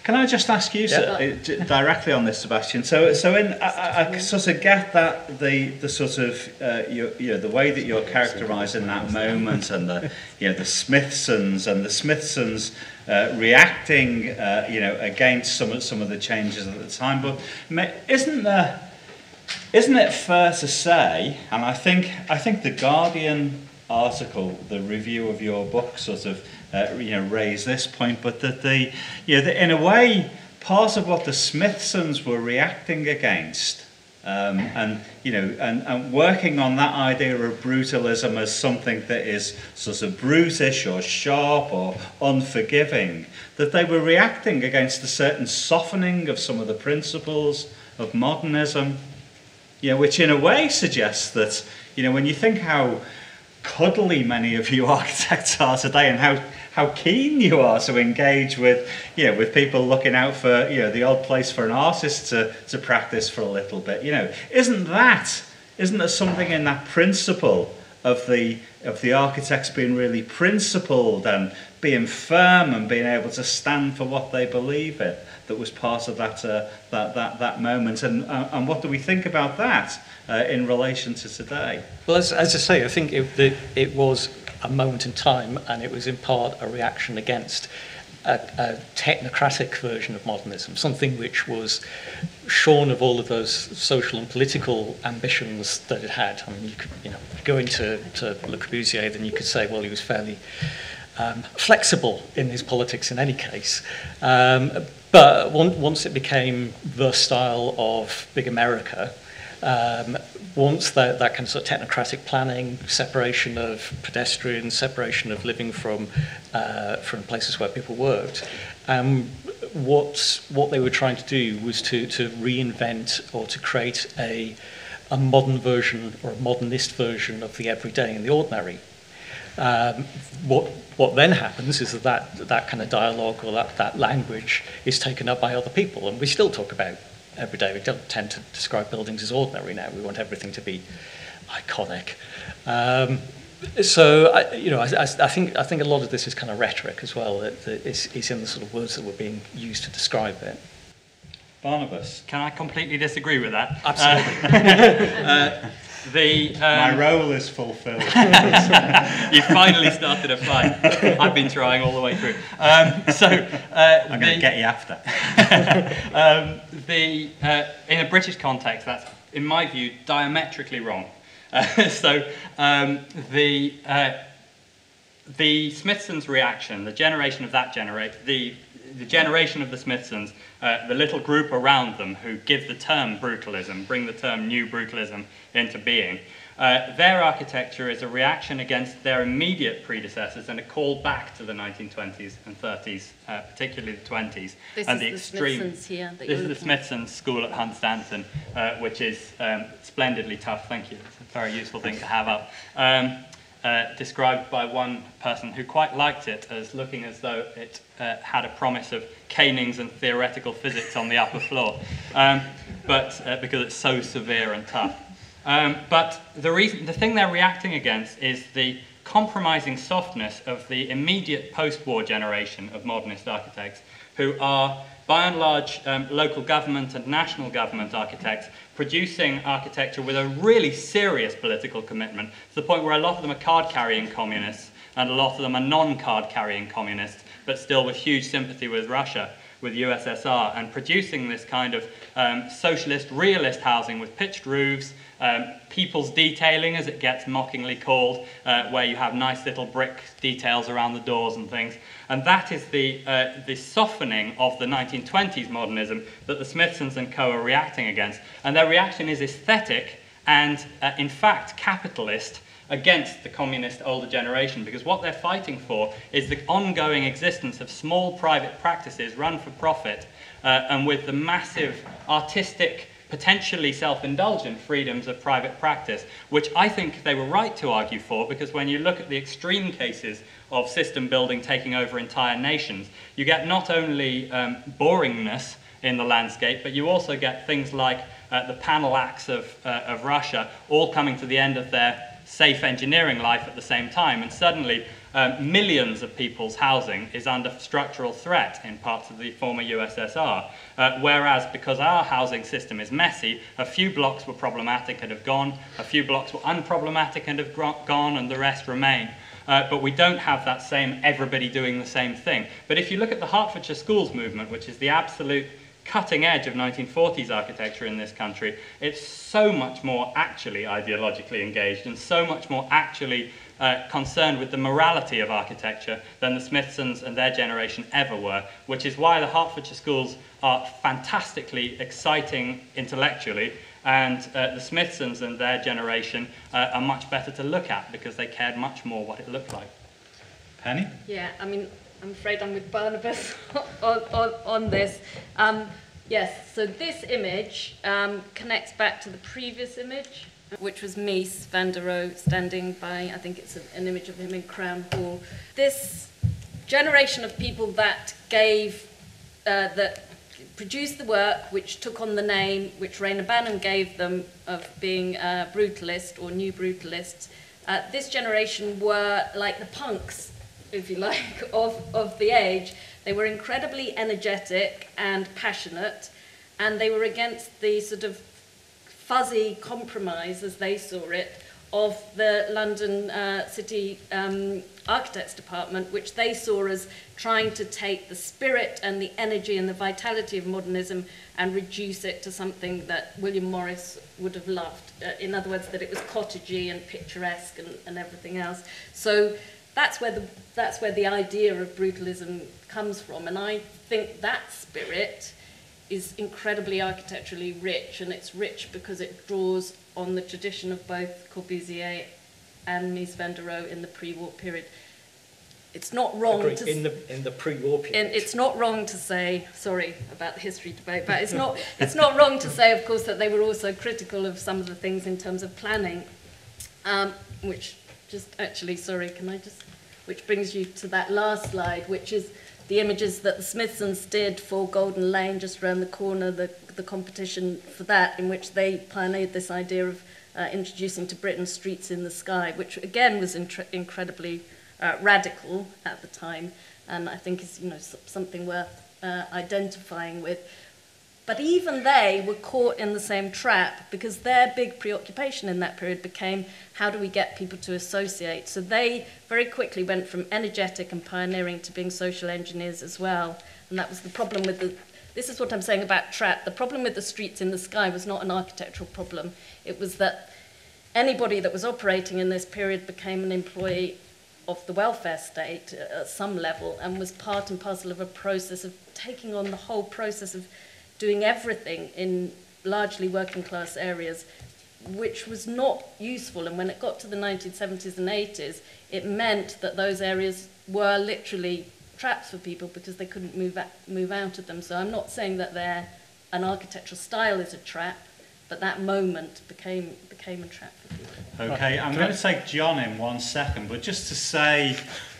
Can I just ask you yeah. uh, directly on this, Sebastian? So, so in, I, I sort of get that the the sort of uh, you, you know the way that you're characterising that moment and the you know the Smithsons and the Smithsons uh, reacting uh, you know against some of some of the changes at the time, but isn't there isn't it fair to say? And I think I think the Guardian article, the review of your book, sort of uh, you know, raised this point, but that the, you know, the, in a way, part of what the Smithsons were reacting against um, and you know and, and working on that idea of brutalism as something that is sort of brutish or sharp or unforgiving that they were reacting against a certain softening of some of the principles of modernism. You know, which in a way suggests that you know when you think how cuddly many of you architects are today and how how keen you are to engage with, you know, with people looking out for, you know, the odd place for an artist to, to practice for a little bit. You know, isn't that, isn't there something in that principle of the, of the architects being really principled and being firm and being able to stand for what they believe in that was part of that, uh, that, that, that moment? And, uh, and what do we think about that? Uh, in relation to today? Well, as, as I say, I think it, it, it was a moment in time, and it was in part a reaction against a, a technocratic version of modernism, something which was shorn of all of those social and political ambitions that it had. I mean, you could, you know, go into to Le Corbusier, then you could say, well, he was fairly um, flexible in his politics in any case. Um, but once it became the style of big America, um, once that, that kind of, sort of technocratic planning, separation of pedestrians, separation of living from, uh, from places where people worked, um, what, what they were trying to do was to, to reinvent or to create a, a modern version or a modernist version of the everyday and the ordinary. Um, what, what then happens is that, that that kind of dialogue or that, that language is taken up by other people, and we still talk about every day. We don't tend to describe buildings as ordinary now. We want everything to be iconic. Um, so I, you know, I, I, think I think a lot of this is kind of rhetoric as well. That, that it's, it's in the sort of words that were being used to describe it. Barnabas. Can I completely disagree with that? Absolutely. Uh, uh, the, um, My role is fulfilled. you finally started a fight. I've been trying all the way through. Um, so uh, I'm going to get you after. um, the uh, in a British context, that's in my view diametrically wrong. Uh, so um, the uh, the Smithsons reaction, the generation of that generation, the the generation of the Smithsons, uh, the little group around them who give the term brutalism, bring the term new brutalism into being, uh, their architecture is a reaction against their immediate predecessors and a call back to the 1920s and 30s, uh, particularly the 20s. This and is the the extreme. Smithsons here this is the. Smithsons School at Hunstanton, uh, which is um, splendidly tough. Thank you. It's a very useful thing to have up. Um, uh, described by one person who quite liked it as looking as though it uh, had a promise of canings and theoretical physics on the upper floor, um, but uh, because it's so severe and tough. Um, but the, reason, the thing they're reacting against is the compromising softness of the immediate post-war generation of modernist architects who are, by and large, um, local government and national government architects producing architecture with a really serious political commitment to the point where a lot of them are card-carrying communists and a lot of them are non-card-carrying communists, but still with huge sympathy with Russia, with USSR, and producing this kind of um, socialist realist housing with pitched roofs, um, people's detailing, as it gets mockingly called, uh, where you have nice little brick details around the doors and things. And that is the, uh, the softening of the 1920s modernism that the Smithsons and co are reacting against. And their reaction is aesthetic and, uh, in fact, capitalist against the communist older generation because what they're fighting for is the ongoing existence of small private practices run for profit uh, and with the massive artistic potentially self-indulgent freedoms of private practice, which I think they were right to argue for, because when you look at the extreme cases of system building taking over entire nations, you get not only um, boringness in the landscape, but you also get things like uh, the panel acts of, uh, of Russia all coming to the end of their safe engineering life at the same time, and suddenly um, millions of people's housing is under structural threat in parts of the former USSR. Uh, whereas, because our housing system is messy, a few blocks were problematic and have gone, a few blocks were unproblematic and have gone, and the rest remain. Uh, but we don't have that same everybody doing the same thing. But if you look at the Hertfordshire Schools movement, which is the absolute cutting edge of 1940s architecture in this country, it's so much more actually ideologically engaged and so much more actually uh, concerned with the morality of architecture than the Smithsons and their generation ever were, which is why the Hertfordshire schools are fantastically exciting intellectually, and uh, the Smithsons and their generation uh, are much better to look at because they cared much more what it looked like. Penny? Yeah, I mean, I'm afraid I'm with Barnabas on, on, on this. Um, yes, so this image um, connects back to the previous image, which was Mies van der Rohe standing by, I think it's an image of him in Crown Hall. This generation of people that gave, uh, that produced the work, which took on the name which Reyner Banham gave them of being uh, brutalist or new brutalists, uh, this generation were like the punks if you like, of, of the age. They were incredibly energetic and passionate, and they were against the sort of fuzzy compromise, as they saw it, of the London uh, City um, Architects Department, which they saw as trying to take the spirit and the energy and the vitality of modernism and reduce it to something that William Morris would have loved. Uh, in other words, that it was cottagey and picturesque and, and everything else. So that's where the that's where the idea of brutalism comes from and i think that spirit is incredibly architecturally rich and it's rich because it draws on the tradition of both Corbusier and Mies van der Rohe in the pre-war period it's not wrong Agreed. to in the in the pre-war period. and it's not wrong to say sorry about the history debate but it's not it's not wrong to say of course that they were also critical of some of the things in terms of planning um, which just actually, sorry, can I just, which brings you to that last slide, which is the images that the Smithsons did for Golden Lane, just around the corner, the, the competition for that, in which they pioneered this idea of uh, introducing to Britain Streets in the Sky, which again was incredibly uh, radical at the time, and I think is you know something worth uh, identifying with. But even they were caught in the same trap because their big preoccupation in that period became how do we get people to associate? So they very quickly went from energetic and pioneering to being social engineers as well. And that was the problem with the. This is what I'm saying about trap. The problem with the streets in the sky was not an architectural problem, it was that anybody that was operating in this period became an employee of the welfare state uh, at some level and was part and parcel of a process of taking on the whole process of doing everything in largely working class areas, which was not useful. And when it got to the 1970s and 80s, it meant that those areas were literally traps for people because they couldn't move out, move out of them. So I'm not saying that an architectural style is a trap, but that moment became, became a trap for people. Okay, I'm going to take John in one second, but just to say,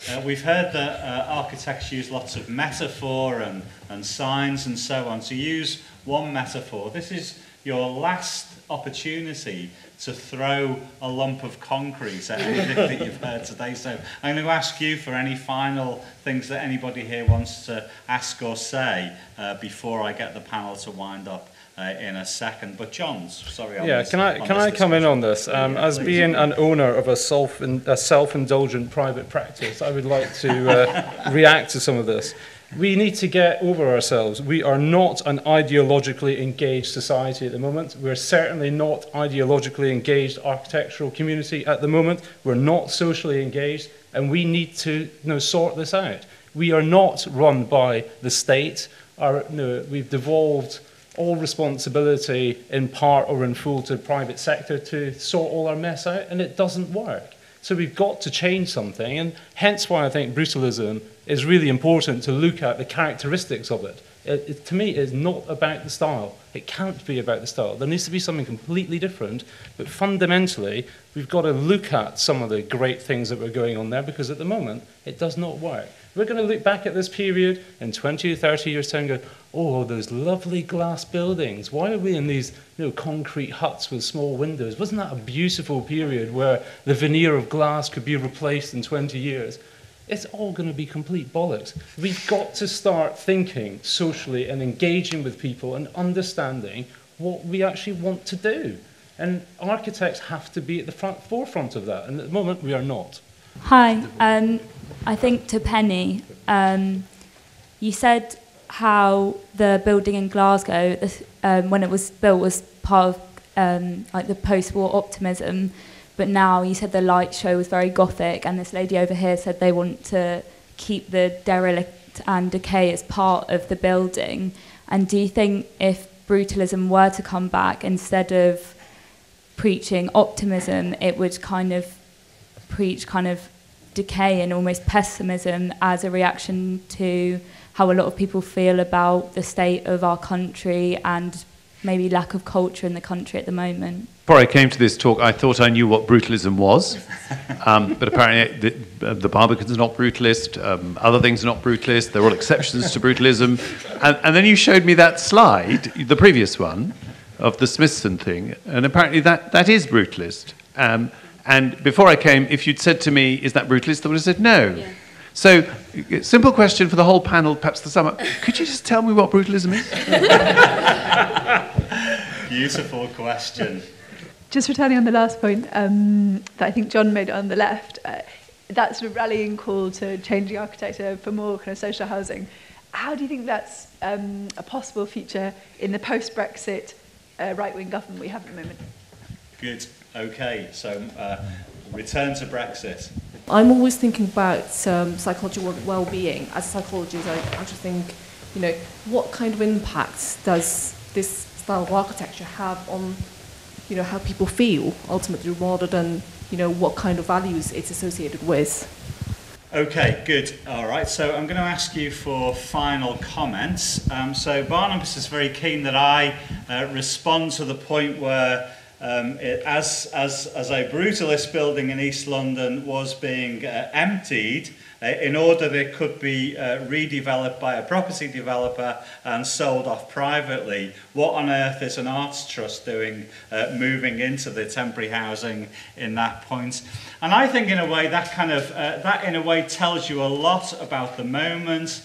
uh, we've heard that uh, architects use lots of metaphor and, and signs and so on. To use one metaphor, this is your last opportunity to throw a lump of concrete at anything that you've heard today. So I'm going to ask you for any final things that anybody here wants to ask or say uh, before I get the panel to wind up uh, in a second. But John's, sorry. yeah, can I can I come in on this? Um, as please. being an owner of a self a self indulgent private practice, I would like to uh, react to some of this. We need to get over ourselves. We are not an ideologically engaged society at the moment. We're certainly not ideologically engaged architectural community at the moment. We're not socially engaged, and we need to you know, sort this out. We are not run by the state. Our, you know, we've devolved all responsibility in part or in full to the private sector to sort all our mess out, and it doesn't work. So we've got to change something, and hence why I think brutalism is really important to look at the characteristics of it. It, it. To me, it is not about the style. It can't be about the style. There needs to be something completely different, but fundamentally, we've got to look at some of the great things that were going on there because at the moment, it does not work. We're going to look back at this period in 20 or 30 years' time and go, oh, those lovely glass buildings. Why are we in these you know, concrete huts with small windows? Wasn't that a beautiful period where the veneer of glass could be replaced in 20 years? It's all going to be complete bollocks. We've got to start thinking socially and engaging with people and understanding what we actually want to do. And architects have to be at the front, forefront of that. And at the moment, we are not. Hi. Um, I think to Penny, um, you said how the building in Glasgow, um, when it was built, was part of um, like the post-war optimism, but now you said the light show was very gothic, and this lady over here said they want to keep the derelict and decay as part of the building. And do you think if brutalism were to come back, instead of preaching optimism, it would kind of preach kind of decay and almost pessimism as a reaction to how a lot of people feel about the state of our country and maybe lack of culture in the country at the moment. Before I came to this talk, I thought I knew what brutalism was, um, but apparently the, the Barbicans are not brutalist, um, other things are not brutalist, they're all exceptions to brutalism. And, and then you showed me that slide, the previous one, of the Smithson thing, and apparently that, that is brutalist. Um, and before I came, if you'd said to me, is that brutalist, I would have said no. Yeah. So, simple question for the whole panel, perhaps to sum up. Could you just tell me what brutalism is? Beautiful question. Just returning on the last point um, that I think John made on the left, uh, that sort of rallying call to changing architecture for more kind of social housing. How do you think that's um, a possible feature in the post-Brexit uh, right-wing government we have at the moment? Good. Okay, so uh, return to Brexit. I'm always thinking about um, psychological well-being. As a psychologist, I, just think, you know, what kind of impacts does this style of architecture have on, you know, how people feel ultimately, rather than, you know, what kind of values it's associated with. Okay, good. All right, so I'm going to ask you for final comments. Um, so Barnabas is very keen that I uh, respond to the point where um, it, as, as, as a brutalist building in East London was being uh, emptied uh, in order that it could be uh, redeveloped by a property developer and sold off privately. What on earth is an arts trust doing uh, moving into the temporary housing in that point? And I think in a way that kind of, uh, that in a way tells you a lot about the moment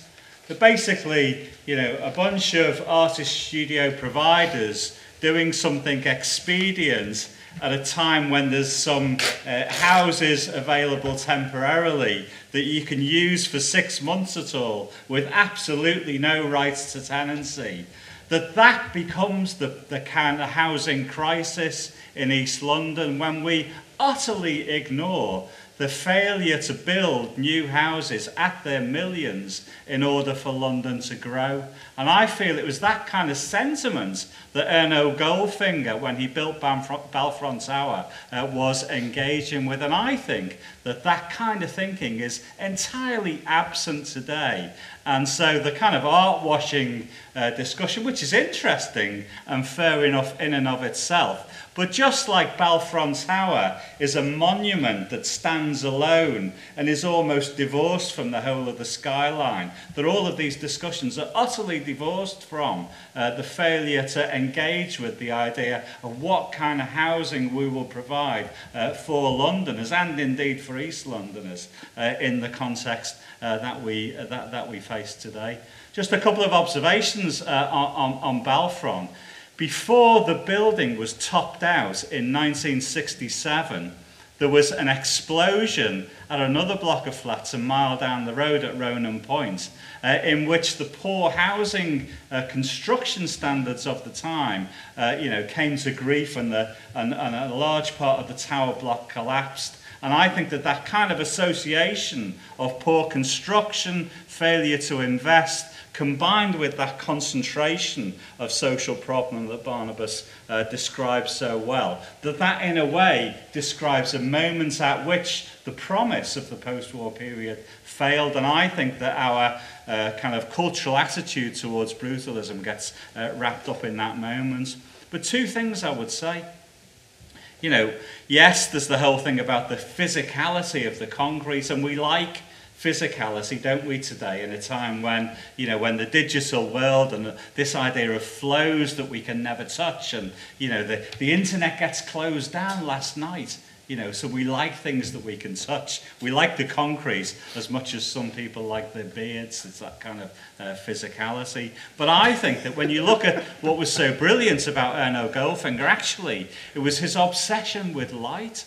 that basically, you know, a bunch of artist studio providers doing something expedient at a time when there's some uh, houses available temporarily that you can use for six months at all with absolutely no rights to tenancy, that that becomes the, the kind of housing crisis in East London when we utterly ignore the failure to build new houses at their millions in order for London to grow. And I feel it was that kind of sentiment that Erno Goldfinger, when he built Balfron Tower, uh, was engaging with. And I think that that kind of thinking is entirely absent today. And so the kind of art washing uh, discussion, which is interesting and fair enough in and of itself, but just like Balfron Tower is a monument that stands alone and is almost divorced from the whole of the skyline, that all of these discussions are utterly divorced from uh, the failure to engage with the idea of what kind of housing we will provide uh, for Londoners and indeed for East Londoners uh, in the context uh, that, we, uh, that, that we face today. Just a couple of observations uh, on, on, on Balfron. Before the building was topped out in 1967, there was an explosion at another block of flats a mile down the road at Ronan Point, uh, in which the poor housing uh, construction standards of the time, uh, you know, came to grief and, the, and, and a large part of the tower block collapsed. And I think that that kind of association of poor construction, failure to invest, combined with that concentration of social problem that Barnabas uh, describes so well, that that in a way describes a moment at which the promise of the post-war period failed. And I think that our uh, kind of cultural attitude towards brutalism gets uh, wrapped up in that moment. But two things I would say. You know, yes, there's the whole thing about the physicality of the concrete, and we like physicality, don't we, today, in a time when, you know, when the digital world and this idea of flows that we can never touch and, you know, the, the internet gets closed down last night. You know, so we like things that we can touch. We like the concrete as much as some people like their beards. It's that kind of uh, physicality. But I think that when you look at what was so brilliant about Erno Goldfinger, actually, it was his obsession with light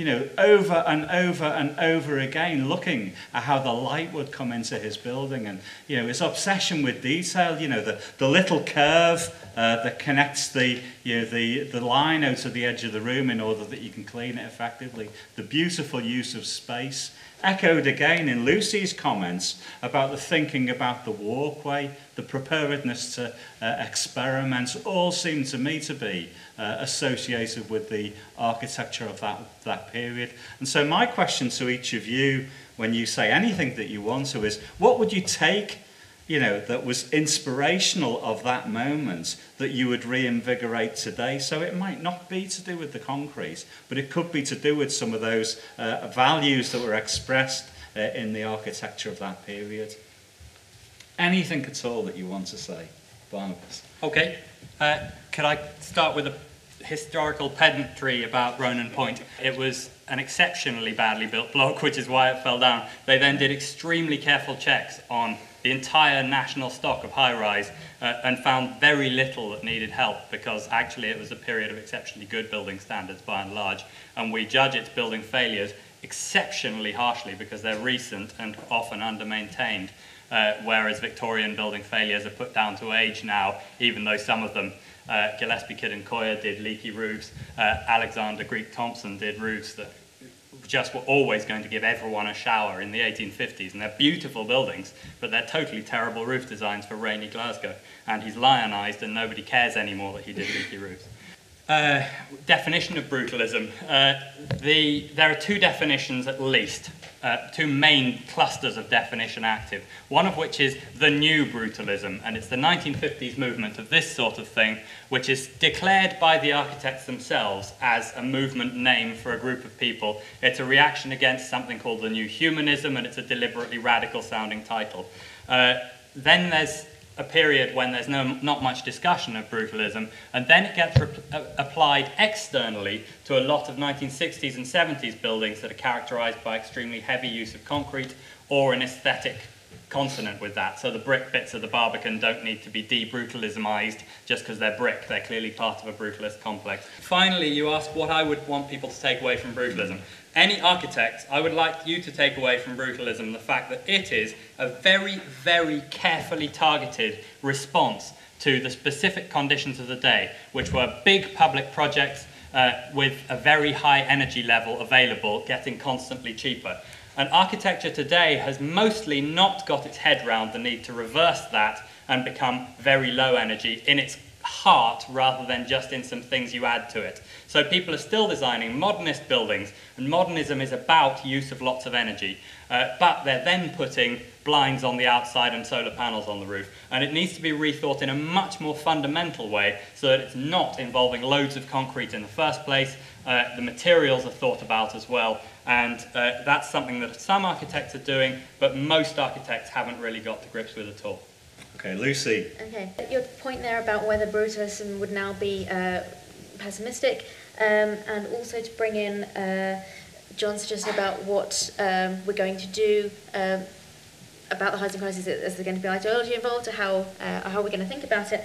you know, over and over and over again, looking at how the light would come into his building. And, you know, his obsession with detail, you know, the, the little curve uh, that connects the, you know, the, the line out of the edge of the room in order that you can clean it effectively, the beautiful use of space, echoed again in Lucy's comments about the thinking about the walkway, the preparedness to uh, experiment, all seem to me to be uh, associated with the architecture of that, that period. And so my question to each of you, when you say anything that you want to, is what would you take, you know, that was inspirational of that moment that you would reinvigorate today? So it might not be to do with the concrete, but it could be to do with some of those uh, values that were expressed uh, in the architecture of that period. Anything at all that you want to say, Barnabas? Okay. Uh, could I start with a historical pedantry about Ronan Point. It was an exceptionally badly built block, which is why it fell down. They then did extremely careful checks on the entire national stock of high rise uh, and found very little that needed help because actually it was a period of exceptionally good building standards by and large. And we judge its building failures exceptionally harshly because they're recent and often under-maintained, uh, whereas Victorian building failures are put down to age now, even though some of them uh, Gillespie Kidd and Coia did leaky roofs. Uh, Alexander Greek Thomson did roofs that just were always going to give everyone a shower in the 1850s. And they're beautiful buildings, but they're totally terrible roof designs for rainy Glasgow. And he's lionized and nobody cares anymore that he did leaky roofs. Uh, definition of brutalism. Uh, the, there are two definitions at least, uh, two main clusters of definition active. One of which is the new brutalism, and it's the 1950s movement of this sort of thing, which is declared by the architects themselves as a movement name for a group of people. It's a reaction against something called the new humanism, and it's a deliberately radical sounding title. Uh, then there's a period when there's no, not much discussion of brutalism, and then it gets uh, applied externally to a lot of 1960s and 70s buildings that are characterized by extremely heavy use of concrete or an aesthetic consonant with that. So the brick bits of the Barbican don't need to be de-brutalismized just because they're brick. They're clearly part of a brutalist complex. Finally, you ask what I would want people to take away from brutalism any architect, I would like you to take away from brutalism the fact that it is a very, very carefully targeted response to the specific conditions of the day, which were big public projects uh, with a very high energy level available, getting constantly cheaper. And architecture today has mostly not got its head round the need to reverse that and become very low energy in its heart rather than just in some things you add to it. So people are still designing modernist buildings, and modernism is about use of lots of energy. Uh, but they're then putting blinds on the outside and solar panels on the roof. And it needs to be rethought in a much more fundamental way so that it's not involving loads of concrete in the first place. Uh, the materials are thought about as well. And uh, that's something that some architects are doing, but most architects haven't really got to grips with at all. Okay, Lucy. Okay, your point there about whether brutalism would now be uh, pessimistic um, and also to bring in uh, John suggested about what um, we're going to do um, about the housing crisis. Is there going to be ideology involved, or how uh, how we going to think about it?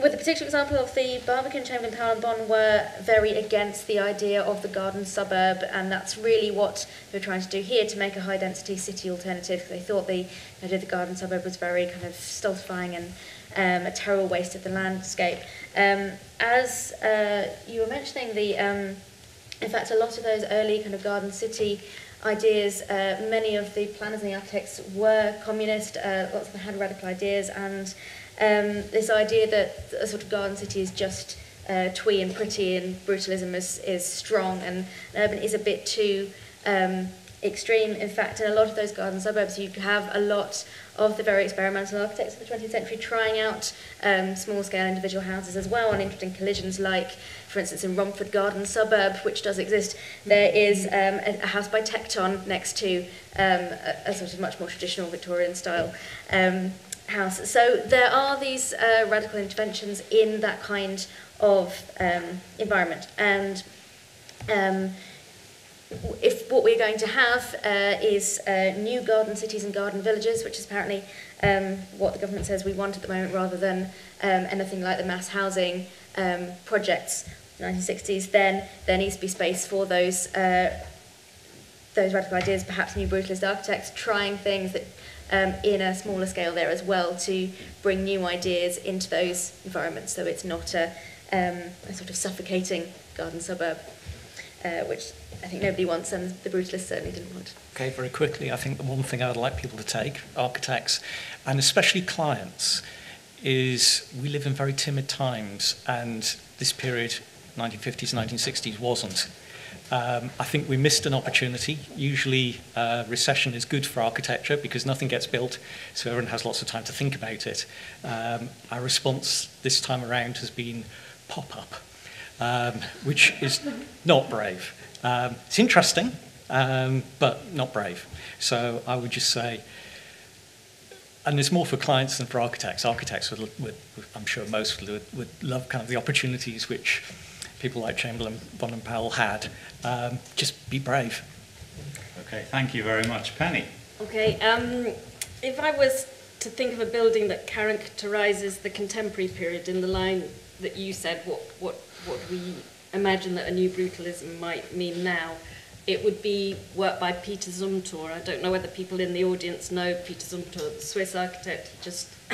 With the particular example of the Barbican, Chamberlin, Powell and Bon were very against the idea of the garden suburb, and that's really what they were trying to do here to make a high density city alternative. They thought the idea of the garden suburb was very kind of stultifying and um, a terrible waste of the landscape. Um, as uh, you were mentioning, the um, in fact, a lot of those early kind of garden city ideas, uh, many of the planners and the architects were communist, uh, lots of them had radical ideas, and um, this idea that a sort of garden city is just uh, twee and pretty and brutalism is, is strong and urban is a bit too um, extreme. In fact, in a lot of those garden suburbs, you have a lot of the very experimental architects of the 20th century trying out um, small-scale individual houses as well on interesting collisions like, for instance, in Romford Garden suburb, which does exist, there is um, a, a house by Tecton next to um, a, a sort of much more traditional Victorian style um, house. So there are these uh, radical interventions in that kind of um, environment. And um, if what we're going to have uh, is uh, new garden cities and garden villages, which is apparently um, what the government says we want at the moment, rather than um, anything like the mass housing um, projects in the 1960s, then there needs to be space for those uh, those radical ideas, perhaps new brutalist architects trying things that um, in a smaller scale there as well to bring new ideas into those environments so it's not a, um, a sort of suffocating garden suburb, uh, which I think nobody wants, and the brutalists certainly didn't want. Okay, very quickly, I think the one thing I would like people to take, architects, and especially clients, is we live in very timid times, and this period, 1950s, 1960s, wasn't. Um, I think we missed an opportunity. Usually, uh, recession is good for architecture because nothing gets built, so everyone has lots of time to think about it. Um, our response this time around has been pop up, um, which is not brave. Um, it's interesting, um, but not brave. So I would just say, and it's more for clients than for architects. Architects would, would I'm sure most would, would love kind of the opportunities which people like Chamberlin, Bon and Powell had. Um, just be brave. Okay, thank you very much. Penny. Okay, um, if I was to think of a building that characterizes the contemporary period in the line that you said, what, what, what we imagine that a new brutalism might mean now, it would be work by Peter Zumthor. I don't know whether people in the audience know Peter Zumthor, the Swiss architect. Just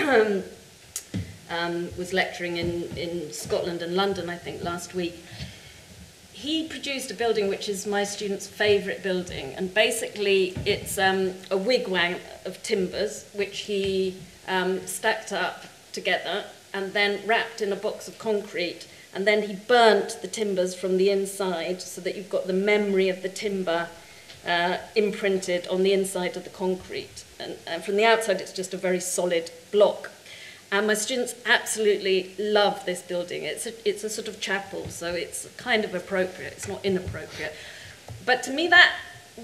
um, was lecturing in, in Scotland and London, I think, last week. He produced a building which is my student's favourite building, and basically it's um, a wigwam of timbers which he um, stacked up together and then wrapped in a box of concrete and then he burnt the timbers from the inside so that you've got the memory of the timber uh, imprinted on the inside of the concrete. And, and from the outside, it's just a very solid block. And my students absolutely love this building. It's a, it's a sort of chapel, so it's kind of appropriate. It's not inappropriate. But to me, that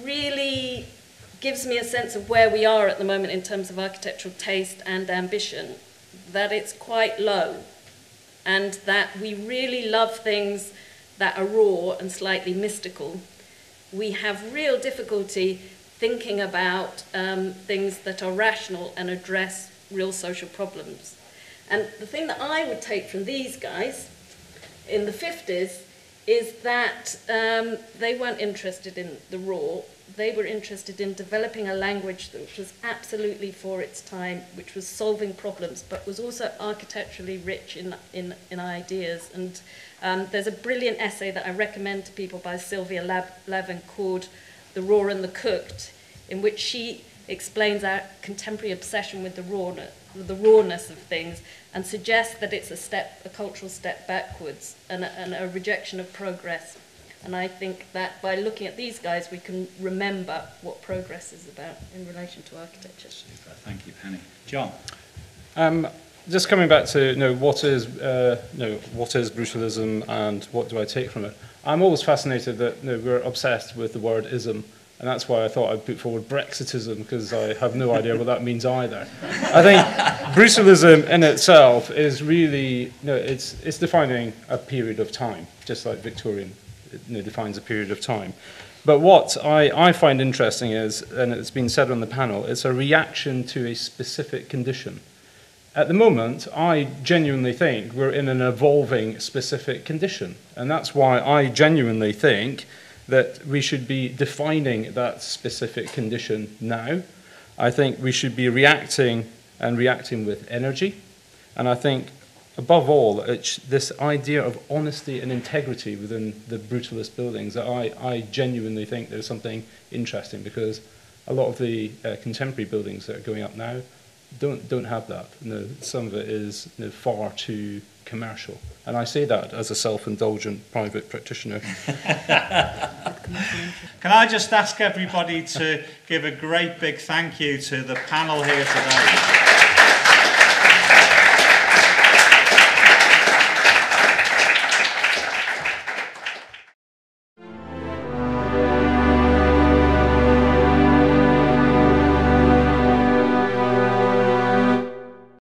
really gives me a sense of where we are at the moment in terms of architectural taste and ambition, that it's quite low, and that we really love things that are raw and slightly mystical. We have real difficulty thinking about um, things that are rational and address real social problems. And the thing that I would take from these guys in the 50s is that um, they weren't interested in the raw, they were interested in developing a language which was absolutely for its time, which was solving problems, but was also architecturally rich in, in, in ideas. And um, there's a brilliant essay that I recommend to people by Sylvia Lab Lavin called The Raw and the Cooked, in which she explains our contemporary obsession with the rawness, the rawness of things and suggests that it's a step, a cultural step backwards and a, and a rejection of progress. And I think that by looking at these guys, we can remember what progress is about in relation to architecture. Super. Thank you, Penny. John. Um, just coming back to you know, what is uh, you know, what is brutalism and what do I take from it? I'm always fascinated that you know, we're obsessed with the word ism and that's why I thought I'd put forward Brexitism, because I have no idea what that means either. I think brutalism in itself is really, you know, it's, it's defining a period of time, just like Victorian you know, defines a period of time. But what I, I find interesting is, and it's been said on the panel, it's a reaction to a specific condition. At the moment, I genuinely think we're in an evolving specific condition. And that's why I genuinely think that we should be defining that specific condition now. I think we should be reacting and reacting with energy. And I think, above all, this idea of honesty and integrity within the brutalist buildings I, I genuinely think there's something interesting because a lot of the uh, contemporary buildings that are going up now don't, don't have that. You know, some of it is you know, far too commercial. And I say that as a self-indulgent private practitioner. Can I just ask everybody to give a great big thank you to the panel here today?